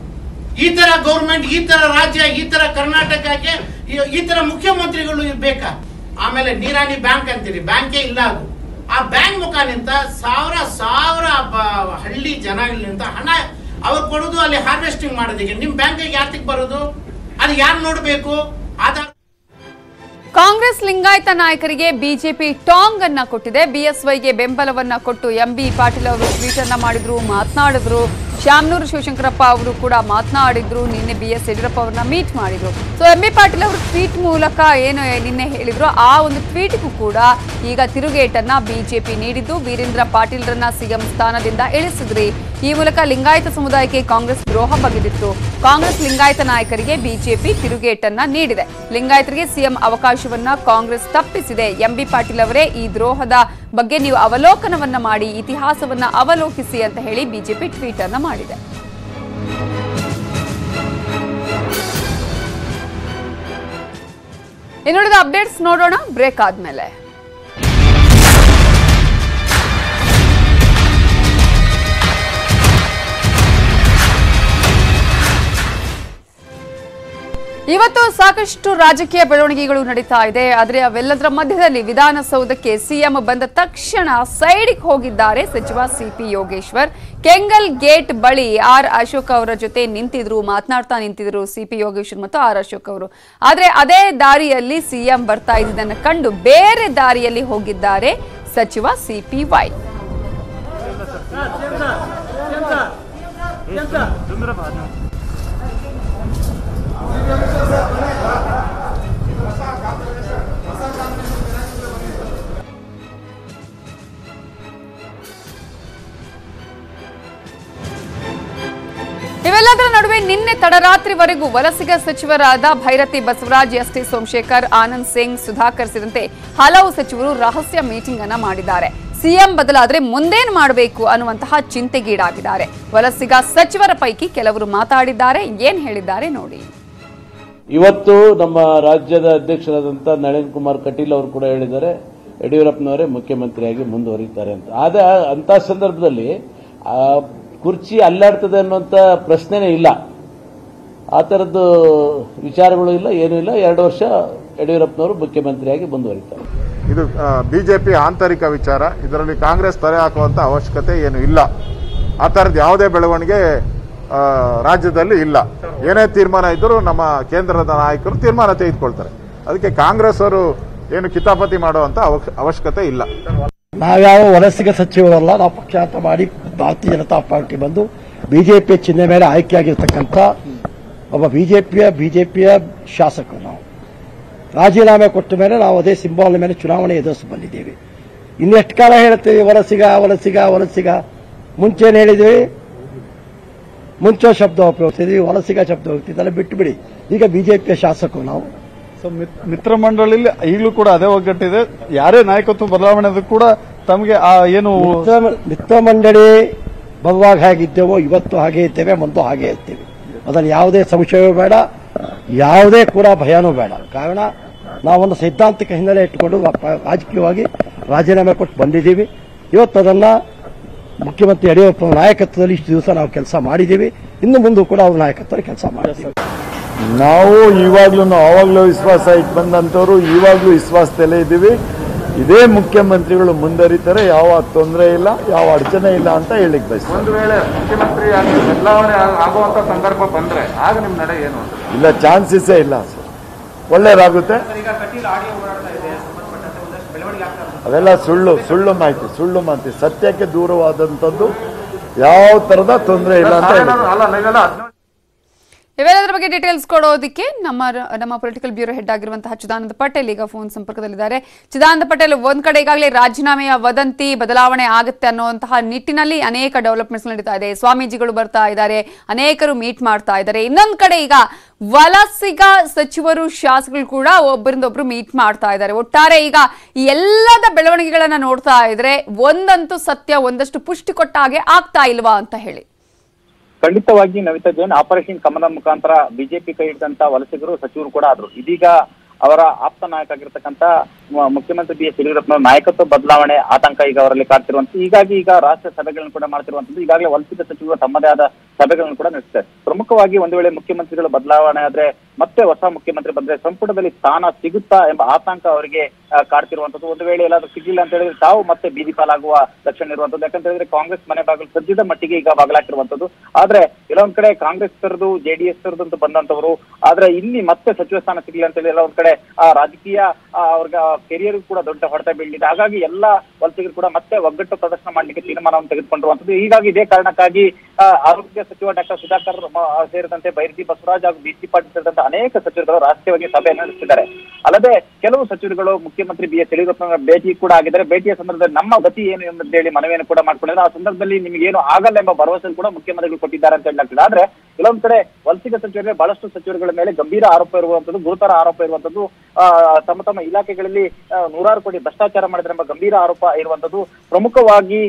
Speaker 15: ಈ ತರ ಗೌರ್ಮೆಂಟ್ ಈ ತರ ರಾಜ್ಯ, ಈ ತರ ಕರ್ನಾಟಕಕ್ಕೆ ಈ- ತರ ಮುಖ್ಯಮಂತ್ರಿಗಳು ಬೇಕಾ ಆಮೇಲೆ ನೀರಾಣಿ ಬ್ಯಾಂಕ್ ಅಂತೀರಿ, ಬ್ಯಾಂಕೇ ಇಲ್ಲ ಅದು. ಆ ಬ್ಯಾಂಕ್ ಮುಖಾಂತ ಸಾವಿರ ಸಾವಿರ ಹಳ್ಳಿ ಜನಗಳಿಂದ ಹಣ ಅವ್ರು ಕೊಡೋದು ಅಲ್ಲಿ ಹಾರ್ವೆಸ್ಟಿಂಗ್ ಮಾಡೋದಕ್ಕೆ. ನಿಮ್ಮ ಬ್ಯಾಂಕಿಗೆ ಯಾರ್ತಿಗೆ ಬರೋದು? ಅದು ಯಾರು ನೋಡಬೇಕು? ಆಧಾರ್
Speaker 1: ಕಾಂಗ್ರೆಸ್ ಲಿಂಗಾಯತ ನಾಯಕರಿಗೆ ಬಿಜೆಪಿ ಟಾಂಗ್ ಅನ್ನ ಕೊಟ್ಟಿದೆ. ಬಿಎಸ್ವೈಗೆ ಬೆಂಬಲವನ್ನ ಕೊಟ್ಟು ಎಂಬಿ ಪಾಟೀಲ್ ಅವರು ಟ್ವೀಟ್ ಅನ್ನ ಮಾಡಿದ್ರು, ಮಾತನಾಡಿದ್ರು. ಶ್ಯಾಮನೂರು ಶಿವಶಂಕರಪ್ಪ ಅವರು ಕೂಡ ಮಾತನಾಡಿದ್ರು. ನಿನ್ನೆ ಬಿ ಎಸ್ ಯಡಿಯೂರಪ್ಪ ಅವರನ್ನ ಮೀಟ್ ಮಾಡಿದ್ರು. ಸೊ ಎಂ ಬಿ ಪಾಟೀಲ್ ಅವರು ಟ್ವೀಟ್ ಮೂಲಕ ಏನು ನಿನ್ನೆ ಹೇಳಿದ್ರು, ಆ ಒಂದು ಟ್ವೀಟ್ಗೂ ಕೂಡ ಈಗ ತಿರುಗೇಟನ್ನ ಬಿಜೆಪಿ ನೀಡಿದ್ದು. ವೀರೇಂದ್ರ ಪಾಟೀಲ್ರನ್ನ ಸಿಎಂ ಸ್ಥಾನದಿಂದ ಇಳಿಸಿದ್ರಿ. ಈ ಮೂಲಕ ಲಿಂಗಾಯತ ಸಮುದಾಯಕ್ಕೆ ಕಾಂಗ್ರೆಸ್ ದ್ರೋಹ ಬಗೆದಿತ್ತು. ಕಾಂಗ್ರೆಸ್ ಲಿಂಗಾಯತ ನಾಯಕರಿಗೆ ಬಿಜೆಪಿ ತಿರುಗೇಟನ್ನ ನೀಡಿದೆ. ಲಿಂಗಾಯತರಿಗೆ ಸಿಎಂ ಅವಕಾಶವನ್ನ ಕಾಂಗ್ರೆಸ್ ತಪ್ಪಿಸಿದೆ. ಎಂಬಿ ಪಾಟೀಲ್ ಅವರೇ ಈ ದ್ರೋಹದ ಬಗ್ಗೆ ನೀವು ಅವಲೋಕನವನ್ನ ಮಾಡಿ, ಇತಿಹಾಸವನ್ನ ಅವಲೋಕಿಸಿ ಅಂತ ಹೇಳಿ ಬಿಜೆಪಿ ಟ್ವೀಟ್ ಅನ್ನ ಮಾಡಿದೆ ಇನ್ನುಳಿದ ಅಪ್ಡೇಟ್ಸ್ ನೋಡೋಣ. ಬ್ರೇಕ್ ಆದ್ಮೇಲೆ. ಇವತ್ತು ಸಾಕಷ್ಟು ರಾಜಕೀಯ ಬೆಳವಣಿಗೆಗಳು ನಡೀತಾ ಇದೆ. ಆದರೆ ಅವೆಲ್ಲದರ ಮಧ್ಯದಲ್ಲಿ ವಿಧಾನಸೌಧಕ್ಕೆ ಸಿಎಂ ಬಂದ ತಕ್ಷಣ ಸೈಡ್ಗೆ ಹೋಗಿದ್ದಾರೆ ಸಚಿವ ಸಿಪಿ ಯೋಗೇಶ್ವರ್. ಕೆಂಗಲ್ ಗೇಟ್ ಬಳಿ ಆರ್ ಅಶೋಕ್ ಅವರ ಜೊತೆ ನಿಂತಿದ್ರು ಮಾತನಾಡ್ತಾ ನಿಂತಿದ್ರು ಸಿಪಿ ಯೋಗೇಶ್ವರ್ ಮತ್ತು ಆರ್ ಅಶೋಕ್ ಅವರು. ಆದರೆ ಅದೇ ದಾರಿಯಲ್ಲಿ ಸಿಎಂ ಬರ್ತಾ ಇದ್ದಿದ್ದನ್ನು ಕಂಡು ಬೇರೆ ದಾರಿಯಲ್ಲಿ ಹೋಗಿದ್ದಾರೆ ಸಚಿವ ಸಿಪಿ ವೈ. ಇವೆಲ್ಲದರ ನಡುವೆ ನಿನ್ನೆ ತಡರಾತ್ರಿವರೆಗೂ ವಲಸಿಗ ಸಚಿವರಾದ ಭೈರತಿ ಬಸವರಾಜ್ ಎಸ್ ಟಿ ಸೋಮಶೇಖರ್, ಆನಂದ್ ಸಿಂಗ್, ಸುಧಾಕರ್ ಸೇರಿದಂತೆ ಹಲವು ಸಚಿವರು ರಹಸ್ಯ ಮೀಟಿಂಗ್ ಅನ್ನ ಮಾಡಿದ್ದಾರೆ. ಸಿಎಂ ಬದಲಾದ್ರೆ ಮುಂದೇನು ಮಾಡಬೇಕು ಅನ್ನುವಂತಹ ಚಿಂತೆಗೀಡಾಗಿದ್ದಾರೆ. ವಲಸಿಗ ಸಚಿವರ ಪೈಕಿ ಕೆಲವರು ಮಾತಾಡಿದ್ದಾರೆ, ಏನ್ ಹೇಳಿದ್ದಾರೆ ನೋಡಿ.
Speaker 12: ಇವತ್ತು ನಮ್ಮ ರಾಜ್ಯದ ಅಧ್ಯಕ್ಷರಾದಂತಹ ನಳಿನ್ ಕುಮಾರ್ ಕಟೀಲ್ ಅವರು ಕೂಡ ಹೇಳಿದ್ದಾರೆ. ಯಡಿಯೂರಪ್ಪನವರೇ ಮುಖ್ಯಮಂತ್ರಿಯಾಗಿ ಮುಂದುವರಿತಾರೆ ಅಂತ. ಆದ ಅಂತ ಸಂದರ್ಭದಲ್ಲಿ ಕುರ್ಚಿ ಅಲ್ಲಾಡ್ತದೆ ಅನ್ನುವಂಥ ಪ್ರಶ್ನೆನೇ ಇಲ್ಲ. ಆ ಥರದ್ದು ವಿಚಾರಗಳು ಇಲ್ಲ, ಏನೂ ಇಲ್ಲ. ಎರಡು ವರ್ಷ ಯಡಿಯೂರಪ್ಪನವರು ಮುಖ್ಯಮಂತ್ರಿಯಾಗಿ ಮುಂದುವರಿತಾರೆ.
Speaker 10: ಇದು ಬಿಜೆಪಿ ಆಂತರಿಕ ವಿಚಾರ. ಇದರಲ್ಲಿ ಕಾಂಗ್ರೆಸ್ ತಲೆ ಹಾಕುವಂತ ಅವಶ್ಯಕತೆ ಏನು ಇಲ್ಲ. ಆ ಥರದ್ದು ಯಾವುದೇ ಬೆಳವಣಿಗೆ ರಾಜ್ಯದಲ್ಲಿ ಇಲ್ಲ. ಏನೇ ತೀರ್ಮಾನ ಇದ್ದರೂ ನಮ್ಮ ಕೇಂದ್ರದ ನಾಯಕರು ತೀರ್ಮಾನ ತೆಗೆದುಕೊಳ್ತಾರೆ. ಅದಕ್ಕೆ ಕಾಂಗ್ರೆಸ್ ಅವರು ಏನು ಕಿತಾಪತಿ ಮಾಡುವಂತ ಅವಶ್ಯಕತೆ ಇಲ್ಲ.
Speaker 16: ನಾವ್ಯಾವ ವಲಸಿಗ ಸಚಿವರಲ್ಲ, ನಾವು ಪಕ್ಷಾಂತರ ಮಾಡಿ ಭಾರತೀಯ ಜನತಾ ಪಾರ್ಟಿ ಬಂದು ಬಿಜೆಪಿಯ ಚಿಹ್ನೆ ಮೇಲೆ ಆಯ್ಕೆಯಾಗಿರ್ತಕ್ಕಂಥ ಒಬ್ಬ ಬಿಜೆಪಿಯ ಬಿಜೆಪಿಯ ಶಾಸಕರು ನಾವು. ರಾಜೀನಾಮೆ ಕೊಟ್ಟ ಮೇಲೆ ನಾವು ಅದೇ ಸಿಂಬಾಲ್ ಮೇಲೆ ಚುನಾವಣೆ ಎದುರಿಸಿ ಬಂದಿದ್ದೇವೆ. ಇನ್ನೆಷ್ಟು ಕಾಲ ಹೇಳ್ತೀವಿ ವಲಸಿಗ ವಲಸಿಗ ವಲಸಿಗ? ಮುಂಚೆನು ಹೇಳಿದ್ವಿ? ಮುಂಚೆ ಶಬ್ದ ಉಪಯೋಗಿಸಿದ್ವಿ ವಲಸಿಗ ಶಬ್ದ ಹೋಗ್ತಿದ್ದಲ್ಲ ಬಿಟ್ಟು ಬಿಡಿ ಈಗ ಬಿಜೆಪಿಯ ಶಾಸಕರು ನಾವು.
Speaker 14: ಸೊ ಮಿತ್ರ ಮಂಡಳಿಲಿ ಈಗಲೂ ಕೂಡ ಅದೇ ಒಗ್ಗಟ್ಟಿದೆ. ಯಾರೇ ನಾಯಕತ್ವ ಬದಲಾವಣೆ ಕೂಡ ತಮಗೆ ಆ ಏನು
Speaker 16: ಮಿತ್ರ- ಮಂಡಳಿ ಬರುವಾಗ ಹೇಗಿದ್ದೇವೋ ಇವತ್ತು ಹಾಗೆ ಇದ್ದೇವೆ ಮುಂದೆ ಹಾಗೆ ಇರ್ತೇವೆ ಅದರಲ್ಲಿ ಯಾವುದೇ ಸಂಶಯವೂ ಬೇಡ, ಯಾವುದೇ ಕೂಡ ಭಯನೂ ಬೇಡ. ಕಾರಣ, ನಾವೊಂದು ಸೈದ್ಧಾಂತಿಕ ಹಿನ್ನೆಲೆ ಇಟ್ಟುಕೊಂಡು ರಾಜಕೀಯವಾಗಿ ರಾಜೀನಾಮೆ ಕೊಟ್ಟು ಬಂದಿದ್ದೀವಿ. ಇವತ್ತು ಅದನ್ನ ಮುಖ್ಯಮಂತ್ರಿ ಯಡಿಯೂರಪ್ಪ ನಾಯಕತ್ವದಲ್ಲಿ ಇಷ್ಟು ದಿವಸ ನಾವು ಕೆಲಸ ಮಾಡಿದ್ದೀವಿ. ಇನ್ನು ಮುಂದೆ ಕೂಡ ಅವ್ರ ನಾಯಕತ್ವದಲ್ಲಿ ಕೆಲಸ ಮಾಡ್ತೀವಿ.
Speaker 14: ನಾವು ಇವಾಗ್ಲೂ ಆವಾಗಲೂ ವಿಶ್ವಾಸ ಇಟ್ಟು ಬಂದಂತವ್ರು ಇವಾಗ್ಲೂ ವಿಶ್ವಾಸದಲ್ಲೇ ಇದ್ದೀವಿ. ಇದೇ ಮುಖ್ಯಮಂತ್ರಿಗಳು ಮುಂದರಿತಾರೆ ಯಾವ ತೊಂದರೆ ಇಲ್ಲ ಯಾವ ಅಡಚಣೆ ಇಲ್ಲ ಅಂತ ಹೇಳಿಕ್ ಬಯಸ್
Speaker 10: ಒಂದು ವೇಳೆ ಮುಖ್ಯಮಂತ್ರಿ ಬದಲಾವಣೆ ಸಂದರ್ಭ ಬಂದ್ರೆ ಆಗ ನಡೆ ಏನು
Speaker 14: ಇಲ್ಲ ಚಾನ್ಸಸ್ಸೇ ಇಲ್ಲ ಸರ್. ಒಳ್ಳೇದಾಗುತ್ತೆ. ಅದೆಲ್ಲ ಸುಳ್ಳು ಸುಳ್ಳು ಮಾಹಿತಿ ಸುಳ್ಳು ಮಾಹಿತಿ. ಸತ್ಯಕ್ಕೆ ದೂರವಾದಂಥದ್ದು ಯಾವ ತರದ ತೊಂದರೆ ಇಲ್ಲ ಅಂತ ಹೇಳಿ
Speaker 10: ಅಲ್ಲ ನೀವೆಲ್ಲ ಹದಿನೇಳು
Speaker 1: ಇವೆಲ್ಲದರ ಬಗ್ಗೆ ಡೀಟೇಲ್ಸ್ ಕೊಡೋದಕ್ಕೆ ನಮ್ಮ ನಮ್ಮ ಪೊಲಿಟಿಕಲ್ ಬ್ಯೂರೋ ಹೆಡ್ ಆಗಿರುವಂತಹ ಚಿದಾನಂದ ಪಟೇಲ್ ಈಗ ಫೋನ್ ಸಂಪರ್ಕದಲ್ಲಿದ್ದಾರೆ. ಚಿದಾನಂದ ಪಟೇಲ್, ಒಂದ್ ಕಡೆ ಈಗಾಗಲೇ ರಾಜೀನಾಮೆಯ ವದಂತಿ, ಬದಲಾವಣೆ ಆಗುತ್ತೆ ಅನ್ನುವಂತಹ ನಿಟ್ಟಿನಲ್ಲಿ ಅನೇಕ ಡೆವಲಪ್ಮೆಂಟ್ಸ್ ನಡೀತಾ ಇದೆ. ಸ್ವಾಮೀಜಿಗಳು ಬರ್ತಾ ಇದ್ದಾರೆ, ಅನೇಕರು ಮೀಟ್ ಮಾಡ್ತಾ ಇದ್ದಾರೆ. ಇನ್ನೊಂದ್ ಕಡೆ ಈಗ ವಲಸಿಗ ಸಚಿವರು, ಶಾಸಕರು ಕೂಡ ಒಬ್ಬರಿಂದ ಒಬ್ರು ಮೀಟ್ ಮಾಡ್ತಾ ಇದ್ದಾರೆ. ಒಟ್ಟಾರೆ ಈಗ ಎಲ್ಲದ ಬೆಳವಣಿಗೆಗಳನ್ನ ನೋಡ್ತಾ ಇದ್ರೆ ಒಂದಂತೂ ಸತ್ಯ, ಒಂದಷ್ಟು ಪುಷ್ಟಿ ಕೊಟ್ಟ ಹಾಗೆ ಆಗ್ತಾ ಇಲ್ವಾ ಅಂತ ಹೇಳಿ.
Speaker 17: ಖಂಡಿತವಾಗಿ ನವಿತಾ ಜೈನ್ ಆಪರೇಷನ್ ಕಮಲ ಮುಖಾಂತರ ಬಿಜೆಪಿ ಕೈ ಹಿಡಿದಂತ ವಲಸಿಗರು, ಸಚಿವರು ಕೂಡ ಆದ್ರು. ಇದೀಗ ಅವರ ಆಪ್ತ ನಾಯಕ ಆಗಿರ್ತಕ್ಕಂಥ ಮುಖ್ಯಮಂತ್ರಿ ಬಿ ಎಸ್ ಯಡಿಯೂರಪ್ಪನವರ ನಾಯಕತ್ವ ಬದಲಾವಣೆ ಆತಂಕ ಈಗ ಅವರಲ್ಲಿ ಕಾಡ್ತಿರುವಂತ, ಹೀಗಾಗಿ ಈಗ ರಾಷ್ಟ್ರ ಸಭೆಗಳನ್ನು ಕೂಡ ಮಾಡ್ತಿರುವಂತದ್ದು ಈಗಾಗಲೇ ವಲಸಿಗ ಸಚಿವರು ತಮ್ಮದೇ ಆದ ಸಭೆಗಳನ್ನು ಕೂಡ ನಡೆಸ್ತಾರೆ. ಪ್ರಮುಖವಾಗಿ ಒಂದು ವೇಳೆ ಮುಖ್ಯಮಂತ್ರಿಗಳು ಬದಲಾವಣೆ ಆದ್ರೆ ಮತ್ತೆ ಹೊಸ ಮುಖ್ಯಮಂತ್ರಿ ಬಂದ್ರೆ ಸಂಪುಟದಲ್ಲಿ ಸ್ಥಾನ ಸಿಗುತ್ತಾ ಎಂಬ ಆತಂಕ ಅವರಿಗೆ ಕಾಡ್ತಿರುವಂತದ್ದು ಒಂದು ವೇಳೆ ಎಲ್ಲಾದ್ರೂ ಸಿಗ್ಲಿಲ್ಲ ಅಂತ ಹೇಳಿದ್ರೆ ತಾವು ಮತ್ತೆ ಬೀದಿ ಪಾಲಾಗುವ ಲಕ್ಷಣ ಇರುವಂತದ್ದು ಯಾಕಂತ ಹೇಳಿದ್ರೆ ಕಾಂಗ್ರೆಸ್ ಮನೆ ಬಾಗಿಲು ಸದ್ಯದ ಮಟ್ಟಿಗೆ ಈಗ ಬಾಗಲಾಕಿರುವಂತದ್ದು ಆದ್ರೆ ಕೆಲವೊಂದ್ ಕಡೆ ಕಾಂಗ್ರೆಸ್ ತರದು ಜೆಡಿಎಸ್ ತರದು ಅಂತ ಬಂದಂತವರು ಆದ್ರೆ ಇಲ್ಲಿ ಮತ್ತೆ ಸಚಿವ ಸ್ಥಾನ ಸಿಗ್ಲಿಲ್ಲ ಅಂತ ಹೇಳಿ ಒಂದ್ ಕಡೆ, ಆ, ರಾಜಕೀಯ ಅವ್ರಿಗೆ ಕೆರಿಯರ್ ಕೂಡ ದೊಡ್ಡ ಹೊಡೆತ ಬೀಳಿದೆ ಹಾಗಾಗಿ ಎಲ್ಲಾ ವಲಸಿಗರು ಕೂಡ ಮತ್ತೆ ಒಗ್ಗಟ್ಟು ಪ್ರದರ್ಶನ ಮಾಡ್ಲಿಕ್ಕೆ ತೀರ್ಮಾನವನ್ನು ತೆಗೆದುಕೊಂಡಿರುವಂತದ್ದು ಹೀಗಾಗಿ ಇದೇ ಕಾರಣಕ್ಕಾಗಿ ಆರೋಗ್ಯ ಸಚಿವ ಡಾಕ್ಟರ್ ಸುಧಾಕರ್ ಸೇರಿದಂತೆ ಬೈರತಿ ಬಸವರಾಜ್ ಹಾಗೂ ಬಿಸಿ ಪಾಟೀಲ್ ಸೇರಿದಂತೆ ಅನೇಕ ಸಚಿವರುಗಳು ರಾಷ್ಟ್ರೀಯವಾಗಿ ಸಭೆಯನ್ನು ನಡೆಸಿದ್ದಾರೆ ಅಲ್ಲದೆ ಕೆಲವು ಸಚಿವರುಗಳು ಮುಖ್ಯಮಂತ್ರಿ ಬಿ ಎಸ್ ಯಡಿಯೂರಪ್ಪ ಭೇಟಿ ಕೂಡ ಆಗಿದ್ದಾರೆ. ಭೇಟಿಯ ಸಂದರ್ಭದಲ್ಲಿ ನಮ್ಮ ಗತಿ ಏನು ಎಂಬುದೇಳಿ ಮನವಿಯನ್ನು ಕೂಡ ಮಾಡ್ಕೊಂಡಿದ್ದಾರೆ. ಆ ಸಂದರ್ಭದಲ್ಲಿ ನಿಮಗೇನು ಆಗಲ್ಲ ಎಂಬ ಭರವಸೆ ಕೂಡ ಮುಖ್ಯಮಂತ್ರಿಗಳು ಕೊಟ್ಟಿದ್ದಾರೆ ಅಂತ ಹೇಳಲಾಗ್ತದೆ. ಆದ್ರೆ ಕೆಲವೊಂದ್ ಕಡೆ ವಲಸಿಗ ಸಚಿವರಿಗೆ ಬಹಳಷ್ಟು ಸಚಿವರುಗಳ ಮೇಲೆ ಗಂಭೀರ ಆರೋಪ ಇರುವಂತದ್ದು, ಗುರುತರ ಆರೋಪ ಇರುವಂತದ್ದು ತಮ್ಮ ತಮ್ಮ ಇಲಾಖೆಗಳಲ್ಲಿ ನೂರಾರು ಕೋಟಿ ಭ್ರಷ್ಟಾಚಾರ ಮಾಡಿದ್ರೆ ಎಂಬ ಗಂಭೀರ ಆರೋಪ ಇರುವಂತದ್ದು. ಪ್ರಮುಖವಾಗಿ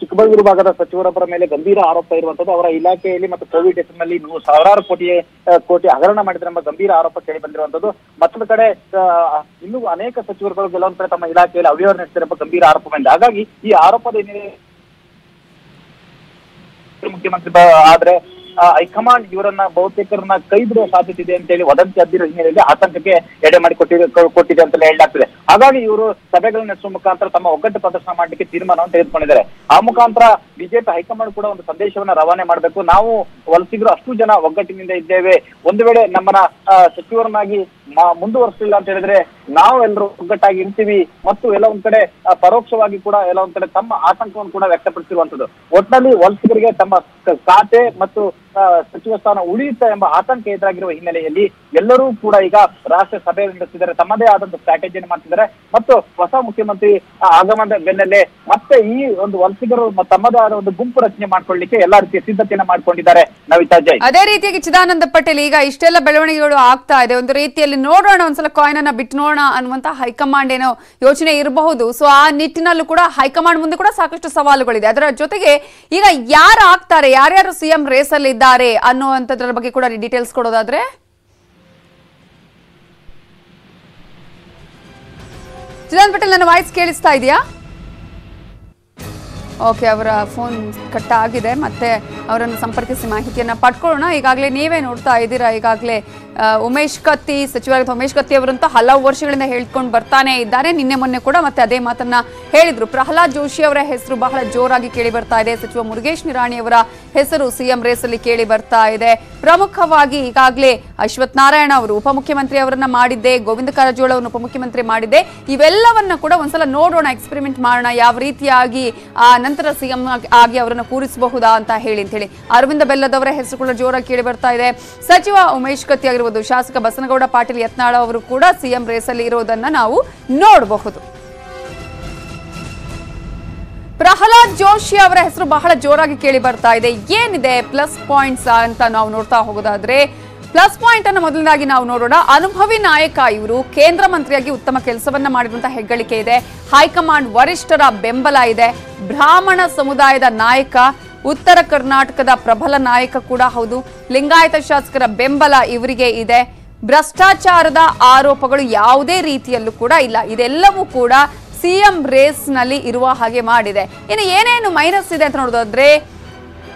Speaker 17: ಚಿಕ್ಕಬಳ್ಳೂರು ಭಾಗದ ಸಚಿವರೊಬ್ಬರ ಮೇಲೆ ಗಂಭೀರ ಆರೋಪ ಇರುವಂತದ್ದು ಅವರ ಇಲಾಖೆಯಲ್ಲಿ ಮತ್ತು ಕೋವಿಡ್ ಹೆಸರಿನಲ್ಲಿ ನೂರು ಸಾವಿರಾರು ಕೋಟಿ ಕೋಟಿ ಹಗರಣ ಮಾಡಿದ್ರೆ ಎಂಬ ಗಂಭೀರ ಆರೋಪ ಕೇಳಿ ಬಂದಿರುವಂತದ್ದು. ಮತ್ತೊಂದು ಕಡೆ ಇನ್ನೂ ಅನೇಕ ಸಚಿವರುಗಳು ಕೆಲವೊಂದು ಕಡೆ ತಮ್ಮ ಇಲಾಖೆಯಲ್ಲಿ ಅವ್ಯವಹಾರ ನಡೆಸಿದ್ರೆ ಎಂಬ ಗಂಭೀರ ಆರೋಪ ಬಂದಿದೆ. ಹಾಗಾಗಿ ಈ ಆರೋಪದ ಮುಖ್ಯಮಂತ್ರಿ ಆದ್ರೆ ಹೈಕಮಾಂಡ್ ಇವರನ್ನ ಬಹುತೇಕರನ್ನ ಕೈ ಬಿಡುವ ಸಾಧ್ಯತೆ ಇದೆ ಅಂತ ಹೇಳಿ ವದಂತಿ ಹಬ್ಬಿರೋ ಹಿನ್ನೆಲೆಯಲ್ಲಿ ಆತಂಕಕ್ಕೆ ಎಡೆ ಮಾಡಿ ಕೊಟ್ಟಿದೆ ಕೊಟ್ಟಿದೆ ಅಂತ ಹೇಳಲಾಗ್ತದೆ. ಹಾಗಾಗಿ ಇವರು ಸಭೆಗಳನ್ನು ನಡೆಸುವ ಮುಖಾಂತರ ತಮ್ಮ ಒಗ್ಗಟ್ಟು ಪ್ರದರ್ಶನ ಮಾಡಲಿಕ್ಕೆ ತೀರ್ಮಾನವನ್ನು ತೆಗೆದುಕೊಂಡಿದ್ದಾರೆ ಆ ಮುಖಾಂತರ ಬಿಜೆಪಿ ಹೈಕಮಾಂಡ್ ಕೂಡ ಒಂದು ಸಂದೇಶವನ್ನ ರವಾನೆ ಮಾಡಬೇಕು. ನಾವು ವಲಸಿಗರು ಅಷ್ಟು ಜನ ಒಗ್ಗಟ್ಟಿನಿಂದ ಇದ್ದೇವೆ. ಒಂದು ವೇಳೆ ನಮ್ಮನ್ನ ಸಚಿವರನ್ನಾಗಿ ಮುಂದುವರಿಸಲಿಲ್ಲ ಅಂತ ಹೇಳಿದ್ರೆ ನಾವು ಎಲ್ಲರೂ ಒಗ್ಗಟ್ಟಾಗಿ ಇರ್ತೀವಿ. ಮತ್ತು ಎಲ್ಲ ಒಂದ್ ಕಡೆ ಪರೋಕ್ಷವಾಗಿ ಕೂಡ ಎಲ್ಲ ಒಂದ್ ಕಡೆ ತಮ್ಮ ಆತಂಕವನ್ನು ಕೂಡ ವ್ಯಕ್ತಪಡಿಸಿರುವಂತದ್ದು. ಒಟ್ಟಿನಲ್ಲಿ ವಲಸಿಗರಿಗೆ ತಮ್ಮ ಖಾತೆ ಮತ್ತು ಸಚಿವ ಸ್ಥಾನ ಉಳಿಯುತ್ತೆ ಎಂಬ ಆತಂಕ ಎದುರಾಗಿರುವ ಹಿನ್ನೆಲೆಯಲ್ಲಿ ಎಲ್ಲರೂ ಕೂಡ ಈಗ ರಾಷ್ಟ್ರ ಸಭೆ ನಡೆಸಿದ್ದಾರೆ. ತಮ್ಮದೇ ಆದಂತಹ ಸ್ಟ್ರಾಟಜಿಯನ್ನು ಮಾಡ್ತಿದ್ದಾರೆ. ಮತ್ತು ಹೊಸ ಮುಖ್ಯಮಂತ್ರಿ ಆಗಮನದ ಬೆನ್ನಲ್ಲೇ ಮತ್ತೆ ಈ ಒಂದು ವಲಸಿಗರು ತಮ್ಮದೇ ಆದ ಒಂದು ಗುಂಪು ರಚನೆ ಮಾಡ್ಕೊಳ್ಳಿಕ್ಕೆ ಎಲ್ಲಾ ರೀತಿಯ ಸಿದ್ಧತೆಯನ್ನ ಮಾಡ್ಕೊಂಡಿದ್ದಾರೆ ನವಿತಾ ಜೈ
Speaker 1: ಅದೇ ರೀತಿಯಾಗಿ ಚಿದಾನಂದ ಪಟೇಲ್, ಈಗ ಇಷ್ಟೆಲ್ಲ ಬೆಳವಣಿಗೆಗಳು ಆಗ್ತಾ ಇದೆ. ಒಂದು ರೀತಿಯಲ್ಲಿ ನೋಡೋಣ, ಒಂದ್ಸಲ ಕಾಯಿನ್ ಅನ್ನ ಬಿಟ್ಟು ನೋಡೋಣ ಅನ್ನುವಂತ ಹೈಕಮಾಂಡ್ ಏನೋ ಯೋಚನೆ ಇರಬಹುದು. ಸೊ ಆ ನಿಟ್ಟಿನಲ್ಲೂ ಕೂಡ ಹೈಕಮಾಂಡ್ ಮುಂದೆ ಕೂಡ ಸಾಕಷ್ಟು ಸವಾಲುಗಳಿದೆ. ಅದರ ಜೊತೆಗೆ ಈಗ ಯಾರು ಆಗ್ತಾರೆ ಯಾರ್ಯಾರು ಸಿಎಂ ರೇಸ್ ಅಲ್ಲಿ ಇದ್ದಾರೆ ಅನ್ನುವಂಥದ್ರ ಬಗ್ಗೆ ಕೂಡ ಡೀಟೇಲ್ಸ್ ಕೊಡೋದಾದ್ರೆ? ಚಿದಾನಂದ ಪಟೇಲ್ ನನ್ನ ವಾಯ್ಸ್ ಕೇಳಿಸ್ತಾ ಇದೆಯಾ? ಓಕೆ ಅವರ ಫೋನ್ ಕಟ್ ಆಗಿದೆ. ಮತ್ತೆ ಅವರನ್ನು ಸಂಪರ್ಕಿಸಿ ಮಾಹಿತಿಯನ್ನ ಪಡ್ಕೊಳ್ಳೋಣ. ಈಗಾಗಲೇ ನೀವೇ ನೋಡ್ತಾ ಇದ್ದೀರಾ? ಈಗಾಗಲೇ ಉಮೇಶ್ ಕತ್ತಿ ಸಚಿವರಾದ ಉಮೇಶ್ ಕತ್ತಿ ಅವರಂತೂ ಹಲವು ವರ್ಷಗಳಿಂದ ಹೇಳ್ಕೊಂಡು ಬರ್ತಾನೆ ಇದ್ದಾರೆ. ನಿನ್ನೆ ಮೊನ್ನೆ ಕೂಡ ಮತ್ತೆ ಅದೇ ಮಾತನ್ನ ಹೇಳಿದ್ರು. ಪ್ರಹ್ಲಾದ್ ಜೋಶಿ ಅವರ ಹೆಸರು ಬಹಳ ಜೋರಾಗಿ ಕೇಳಿ ಬರ್ತಾ ಇದೆ. ಸಚಿವ ಮುರುಗೇಶ್ ನಿರಾಣಿ ಅವರ ಹೆಸರು ಸಿಎಂ ರೇಸಲ್ಲಿ ಕೇಳಿ ಬರ್ತಾ ಇದೆ. ಪ್ರಮುಖವಾಗಿ ಈಗಾಗಲೇ ಅಶ್ವಥ್ ನಾರಾಯಣ ಅವರು, ಉಪಮುಖ್ಯಮಂತ್ರಿ ಅವರನ್ನ ಮಾಡಿದ್ದೆ, ಗೋವಿಂದ ಕಾರಜೋಳ ಅವರನ್ನು ಉಪಮುಖ್ಯಮಂತ್ರಿ ಮಾಡಿದ್ದೆ. ಇವೆಲ್ಲವನ್ನ ಕೂಡ ಒಂದ್ಸಲ ನೋಡೋಣ ಎಕ್ಸ್ಪೆರಿಮೆಂಟ್ ಮಾಡೋಣ, ಯಾವ ರೀತಿಯಾಗಿ ಆ ನಂತರ ಸಿಎಂ ಆಗಿ ಅವರನ್ನು ಕೂರಿಸಬಹುದಾ ಅಂತ ಹೇಳಿ ಅಂತ ಹೇಳಿ. ಅರವಿಂದ ಬೆಲ್ಲದವರ ಹೆಸರು ಕೂಡ ಜೋರಾಗಿ ಕೇಳಿ ಬರ್ತಾ ಇದೆ. ಸಚಿವ ಉಮೇಶ್ ಕತ್ತಿ ಆಗಿರ್ಬೋದು ಶಾಸಕ ಬಸನಗೌಡ, ಪಾಟೀಲ್ ಯತ್ನಾಳ ಅವರು ಕೂಡ ಸಿಎಂ ರೇಸಲ್ಲಿ ಇರೋದನ್ನ ನಾವು ನೋಡಬಹುದು. ಪ್ರಹ್ಲಾದ್ ಜೋಶಿ ಅವರ ಹೆಸರು ಬಹಳ ಜೋರಾಗಿ ಕೇಳಿ ಬರ್ತಾ ಇದೆ. ಏನಿದೆ ಪ್ಲಸ್ ಪಾಯಿಂಟ್ಸ್ ಅಂತ ನಾವು ನೋಡ್ತಾ ಹೋಗೋದಾದ್ರೆ ಪ್ಲಸ್ ಪಾಯಿಂಟ್ ಅನ್ನು ಮೊದಲನೇದಾಗಿ ನಾವು ನೋಡೋಣ. ಅನುಭವಿ ನಾಯಕ ಇವರು, ಕೇಂದ್ರ ಮಂತ್ರಿಯಾಗಿ ಉತ್ತಮ ಕೆಲಸವನ್ನ ಮಾಡಿರುವಂತಹ ಹೆಗ್ಗಳಿಕೆ ಇದೆ. ಹೈಕಮಾಂಡ್ ವರಿಷ್ಠರ ಬೆಂಬಲ ಇದೆ. ಬ್ರಾಹ್ಮಣ ಸಮುದಾಯದ ನಾಯಕ ಉತ್ತರ ಕರ್ನಾಟಕದ ಪ್ರಬಲ ನಾಯಕ ಕೂಡ ಹೌದು. ಲಿಂಗಾಯತ ಶಾಸಕರ ಬೆಂಬಲ ಇವರಿಗೆ ಇದೆ. ಭ್ರಷ್ಟಾಚಾರದ ಆರೋಪಗಳು ಯಾವುದೇ ರೀತಿಯಲ್ಲೂ ಕೂಡ ಇಲ್ಲ. ಇದೆಲ್ಲವೂ ಕೂಡ ಸಿಎಂ ರೇಸ್ನಲ್ಲಿ ಇರುವ ಹಾಗೆ ಮಾಡಿದೆ. ಇನ್ನು ಏನೇನು ಮೈನಸ್ ಇದೆ ಅಂತ ನೋಡೋದಾದ್ರೆ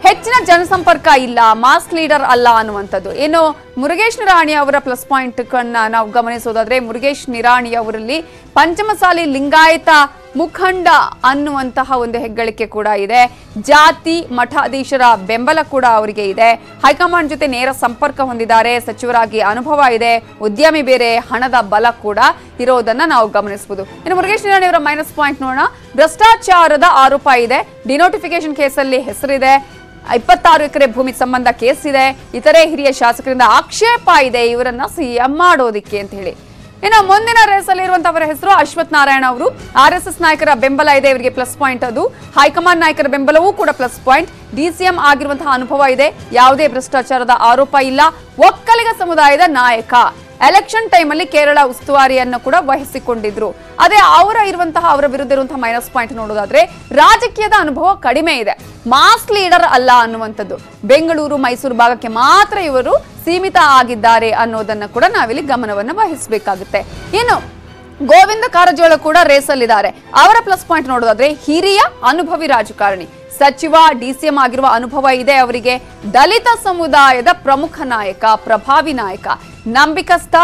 Speaker 1: ಹೆಚ್ಚಿನ ಜನಸಂಪರ್ಕ ಇಲ್ಲ ಮಾಸ್ ಲೀಡರ್ ಅಲ್ಲ ಅನ್ನುವಂಥದ್ದು. ಇನ್ನು ಮುರುಗೇಶ್ ನಿರಾಣಿ ಅವರ ಪ್ಲಸ್ ಪಾಯಿಂಟ್ ನಾವು ಗಮನಿಸೋದಾದ್ರೆ, ಮುರುಗೇಶ್ ನಿರಾಣಿ ಅವರಲ್ಲಿ ಪಂಚಮಸಾಲಿ ಲಿಂಗಾಯತ ಮುಖಂಡ ಅನ್ನುವಂತಹ ಒಂದು ಹೆಗ್ಗಳಿಕೆ ಕೂಡ ಇದೆ. ಜಾತಿ ಮಠಾಧೀಶರ ಬೆಂಬಲ ಕೂಡ ಅವರಿಗೆ ಇದೆ. ಹೈಕಮಾಂಡ್ ಜೊತೆ ನೇರ ಸಂಪರ್ಕ ಹೊಂದಿದ್ದಾರೆ. ಸಚಿವರಾಗಿ ಅನುಭವ ಇದೆ. ಉದ್ಯಮಿ ಬೇರೆ, ಹಣದ ಬಲ ಕೂಡ ಇರೋದನ್ನ ನಾವು ಗಮನಿಸಬಹುದು ಇನ್ನು ಮುರುಗೇಶ್ ನಿರಾಣಿ ಮೈನಸ್ ಪಾಯಿಂಟ್ ನೋಡೋಣ. ಭ್ರಷ್ಟಾಚಾರದ ಆರೋಪ ಇದೆ. ಡಿನೋಟಿಫಿಕೇಶನ್ ಕೇಸಲ್ಲಿ ಹೆಸರಿದೆ. ಇಪ್ಪತ್ತಾರು ಎಕರೆ ಭೂಮಿ ಸಂಬಂಧ ಕೇಸ್ ಇದೆ. ಇತರೆ ಹಿರಿಯ ಶಾಸಕರಿಂದ ಆಕ್ಷೇಪ ಇದೆ. ಇವರನ್ನ ಸಿಎಂ ಮಾಡೋದಿಕ್ಕೆ ಅಂತ ಹೇಳಿ. ಇನ್ನು ಮುಂದಿನ ರೇಸಲ್ಲಿ ಇರುವಂತವರ ಹೆಸರು ಅಶ್ವಥ್ ನಾರಾಯಣ ಅವರು. ಆರ್ ಎಸ್ ಎಸ್ ನಾಯಕರ ಬೆಂಬಲ ಇದೆ, ಇವರಿಗೆ ಪ್ಲಸ್ ಪಾಯಿಂಟ್ ಅದು. ಹೈಕಮಾಂಡ್ ನಾಯಕರ ಬೆಂಬಲವೂ ಕೂಡ ಪ್ಲಸ್ ಪಾಯಿಂಟ್ ಡಿಸಿಎಂ ಆಗಿರುವಂತಹ ಅನುಭವ ಇದೆ. ಯಾವುದೇ ಭ್ರಷ್ಟಾಚಾರದ ಆರೋಪ ಇಲ್ಲ. ಒಕ್ಕಲಿಗ ಸಮುದಾಯದ ನಾಯಕ. ಎಲೆಕ್ಷನ್ ಟೈಮಲ್ಲಿ ಕೇರಳ ಉಸ್ತುವಾರಿಯನ್ನು ಕೂಡ ವಹಿಸಿಕೊಂಡಿದ್ರು. ಅದೇ ಅವರ ಇರುವಂತಹ ಅವರ ವಿರುದ್ಧ ಇರುವಂತಹ ಮೈನಸ್ ಪಾಯಿಂಟ್ ನೋಡೋದಾದ್ರೆ ರಾಜಕೀಯದ ಅನುಭವ ಕಡಿಮೆ ಇದೆ. ಮಾಸ್ ಲೀಡರ್ ಅಲ್ಲ ಅನ್ನುವಂಥದ್ದು. ಬೆಂಗಳೂರು, ಮೈಸೂರು ಭಾಗಕ್ಕೆ ಮಾತ್ರ ಇವರು ಸೀಮಿತ ಆಗಿದ್ದಾರೆ ಅನ್ನೋದನ್ನ ಕೂಡ ನಾವಿಲ್ಲಿ ಗಮನವನ್ನು ವಹಿಸಬೇಕಾಗುತ್ತೆ. ಇನ್ನು ಗೋವಿಂದ ಕಾರಜೋಳ ಕೂಡ ರೇಸಲ್ಲಿದ್ದಾರೆ ಅವರ ಪ್ಲಸ್ ಪಾಯಿಂಟ್ ನೋಡೋದಾದ್ರೆ ಹಿರಿಯ ಅನುಭವಿ ರಾಜಕಾರಣಿ. ಸಚಿವ ಡಿಸಿಎಂ ಆಗಿರುವ ಅನುಭವ ಇದೆ ಅವರಿಗೆ. ದಲಿತ ಸಮುದಾಯದ ಪ್ರಮುಖ ನಾಯಕ, ಪ್ರಭಾವಿ ನಾಯಕ. ನಂಬಿಕಸ್ಥ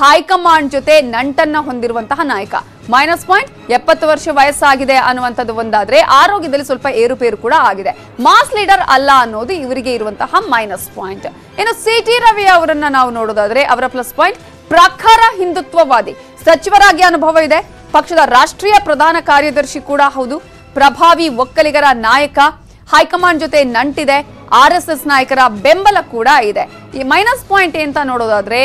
Speaker 1: ಹೈಕಮಾಂಡ್ ಜೊತೆ ನಂಟನ್ನ ಹೊಂದಿರುವಂತಹ ನಾಯಕ. ಮೈನಸ್ ಪಾಯಿಂಟ್, ಎಪ್ಪತ್ತು ವರ್ಷ ವಯಸ್ಸಾಗಿದೆ ಅನ್ನುವಂಥದ್ದು ಒಂದಾದ್ರೆ ಆರೋಗ್ಯದಲ್ಲಿ ಸ್ವಲ್ಪ ಏರುಪೇರು ಕೂಡ ಆಗಿದೆ. ಮಾಸ್ ಲೀಡರ್ ಅಲ್ಲ ಅನ್ನೋದು ಇವರಿಗೆ ಇರುವಂತಹ ಮೈನಸ್ ಪಾಯಿಂಟ್. ಇನ್ನು ಸಿ ಟಿ ರವಿ ಅವರನ್ನ ನಾವು ನೋಡೋದಾದ್ರೆ ಅವರ ಪ್ಲಸ್ ಪಾಯಿಂಟ್, ಪ್ರಖರ ಹಿಂದುತ್ವವಾದಿ. ಸಚಿವರಾಗಿ ಅನುಭವ ಇದೆ. ಪಕ್ಷದ ರಾಷ್ಟ್ರೀಯ ಪ್ರಧಾನ ಕಾರ್ಯದರ್ಶಿ ಕೂಡ ಹೌದು. ಪ್ರಭಾವಿ ಒಕ್ಕಲಿಗರ ನಾಯಕ. ಹೈಕಮಾಂಡ್ ಜೊತೆ ನಂಟಿದೆ. ಆರ್ ಎಸ್ ಎಸ್ ನಾಯಕರ ಬೆಂಬಲ ಕೂಡ ಇದೆ. ಮೈನಸ್ ಪಾಯಿಂಟ್ ಅಂತ ನೋಡೋದಾದ್ರೆ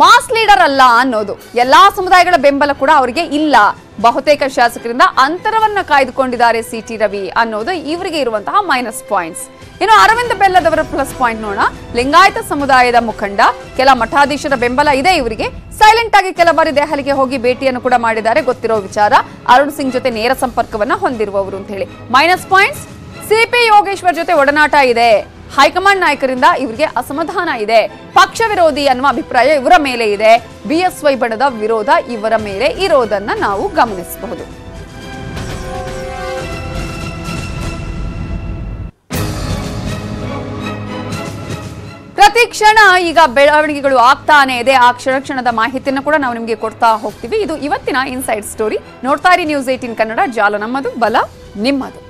Speaker 1: ಮಾಸ್ ಲೀಡರ್ ಅಲ್ಲ ಅನ್ನೋದು. ಎಲ್ಲಾ ಸಮುದಾಯಗಳ ಬೆಂಬಲ ಕೂಡ ಅವರಿಗೆ ಇಲ್ಲ. ಬಹುತೇಕ ಶಾಸಕರಿಂದ ಅಂತರವನ್ನ ಕಾಯ್ದುಕೊಂಡಿದ್ದಾರೆ ಸಿ ಟಿ ರವಿ ಅನ್ನೋದು ಇವರಿಗೆ ಇರುವಂತಹ ಮೈನಸ್ ಪಾಯಿಂಟ್ಸ್. ಇನ್ನು ಅರವಿಂದ ಬೆಲ್ಲದವರ ಪ್ಲಸ್ ಪಾಯಿಂಟ್ ನೋಡೋಣ. ಲಿಂಗಾಯತ ಸಮುದಾಯದ ಮುಖಂಡ, ಕೆಲ ಮಠಾಧೀಶರ ಬೆಂಬಲ ಇದೆ ಇವರಿಗೆ. ಸೈಲೆಂಟ್ ಆಗಿ ಕೆಲ ಬಾರಿ ದೆಹಲಿಗೆ ಹೋಗಿ ಭೇಟಿಯನ್ನು ಕೂಡ ಮಾಡಿದ್ದಾರೆ, ಗೊತ್ತಿರೋ ವಿಚಾರ. ಅರುಣ್ ಸಿಂಗ್ ಜೊತೆ ನೇರ ಸಂಪರ್ಕವನ್ನ ಹೊಂದಿರುವವರು ಅಂತ ಹೇಳಿ. ಮೈನಸ್ ಪಾಯಿಂಟ್ಸ್ ಸಿಪಿ ಯೋಗೇಶ್ವರ್ ಜೊತೆ ಒಡನಾಟ ಇದೆ. ಹೈಕಮಾಂಡ್ ನಾಯಕರಿಂದ ಇವರಿಗೆ ಅಸಮಾಧಾನ ಇದೆ. ಪಕ್ಷ ವಿರೋಧಿ ಅನ್ನುವ ಅಭಿಪ್ರಾಯ ಇವರ ಮೇಲೆ ಇದೆ. ಬಿಎಸ್ವೈ ಬಣದ ವಿರೋಧ ಇವರ ಮೇಲೆ ಇರೋದನ್ನ ನಾವು ಗಮನಿಸಬಹುದು. ಪ್ರತಿ ಕ್ಷಣ ಈಗ ಬೆಳವಣಿಗೆಗಳು ಆಗ್ತಾನೆ ಇದೆ. ಆ ಕ್ಷಣ ಕ್ಷಣದ ಮಾಹಿತಿಯನ್ನು ಕೂಡ ನಾವು ನಿಮಗೆ ಕೊಡ್ತಾ ಹೋಗ್ತೀವಿ. ಇದು ಇವತ್ತಿನ ಇನ್ಸೈಡ್ ಸ್ಟೋರಿ ನೋಡ್ತಾ ಇರಿ ನ್ಯೂಸ್ ಏಟೀನ್ ಕನ್ನಡ. ಜಾಲ ನಮ್ಮದು, ಬಲ ನಿಮ್ಮದು.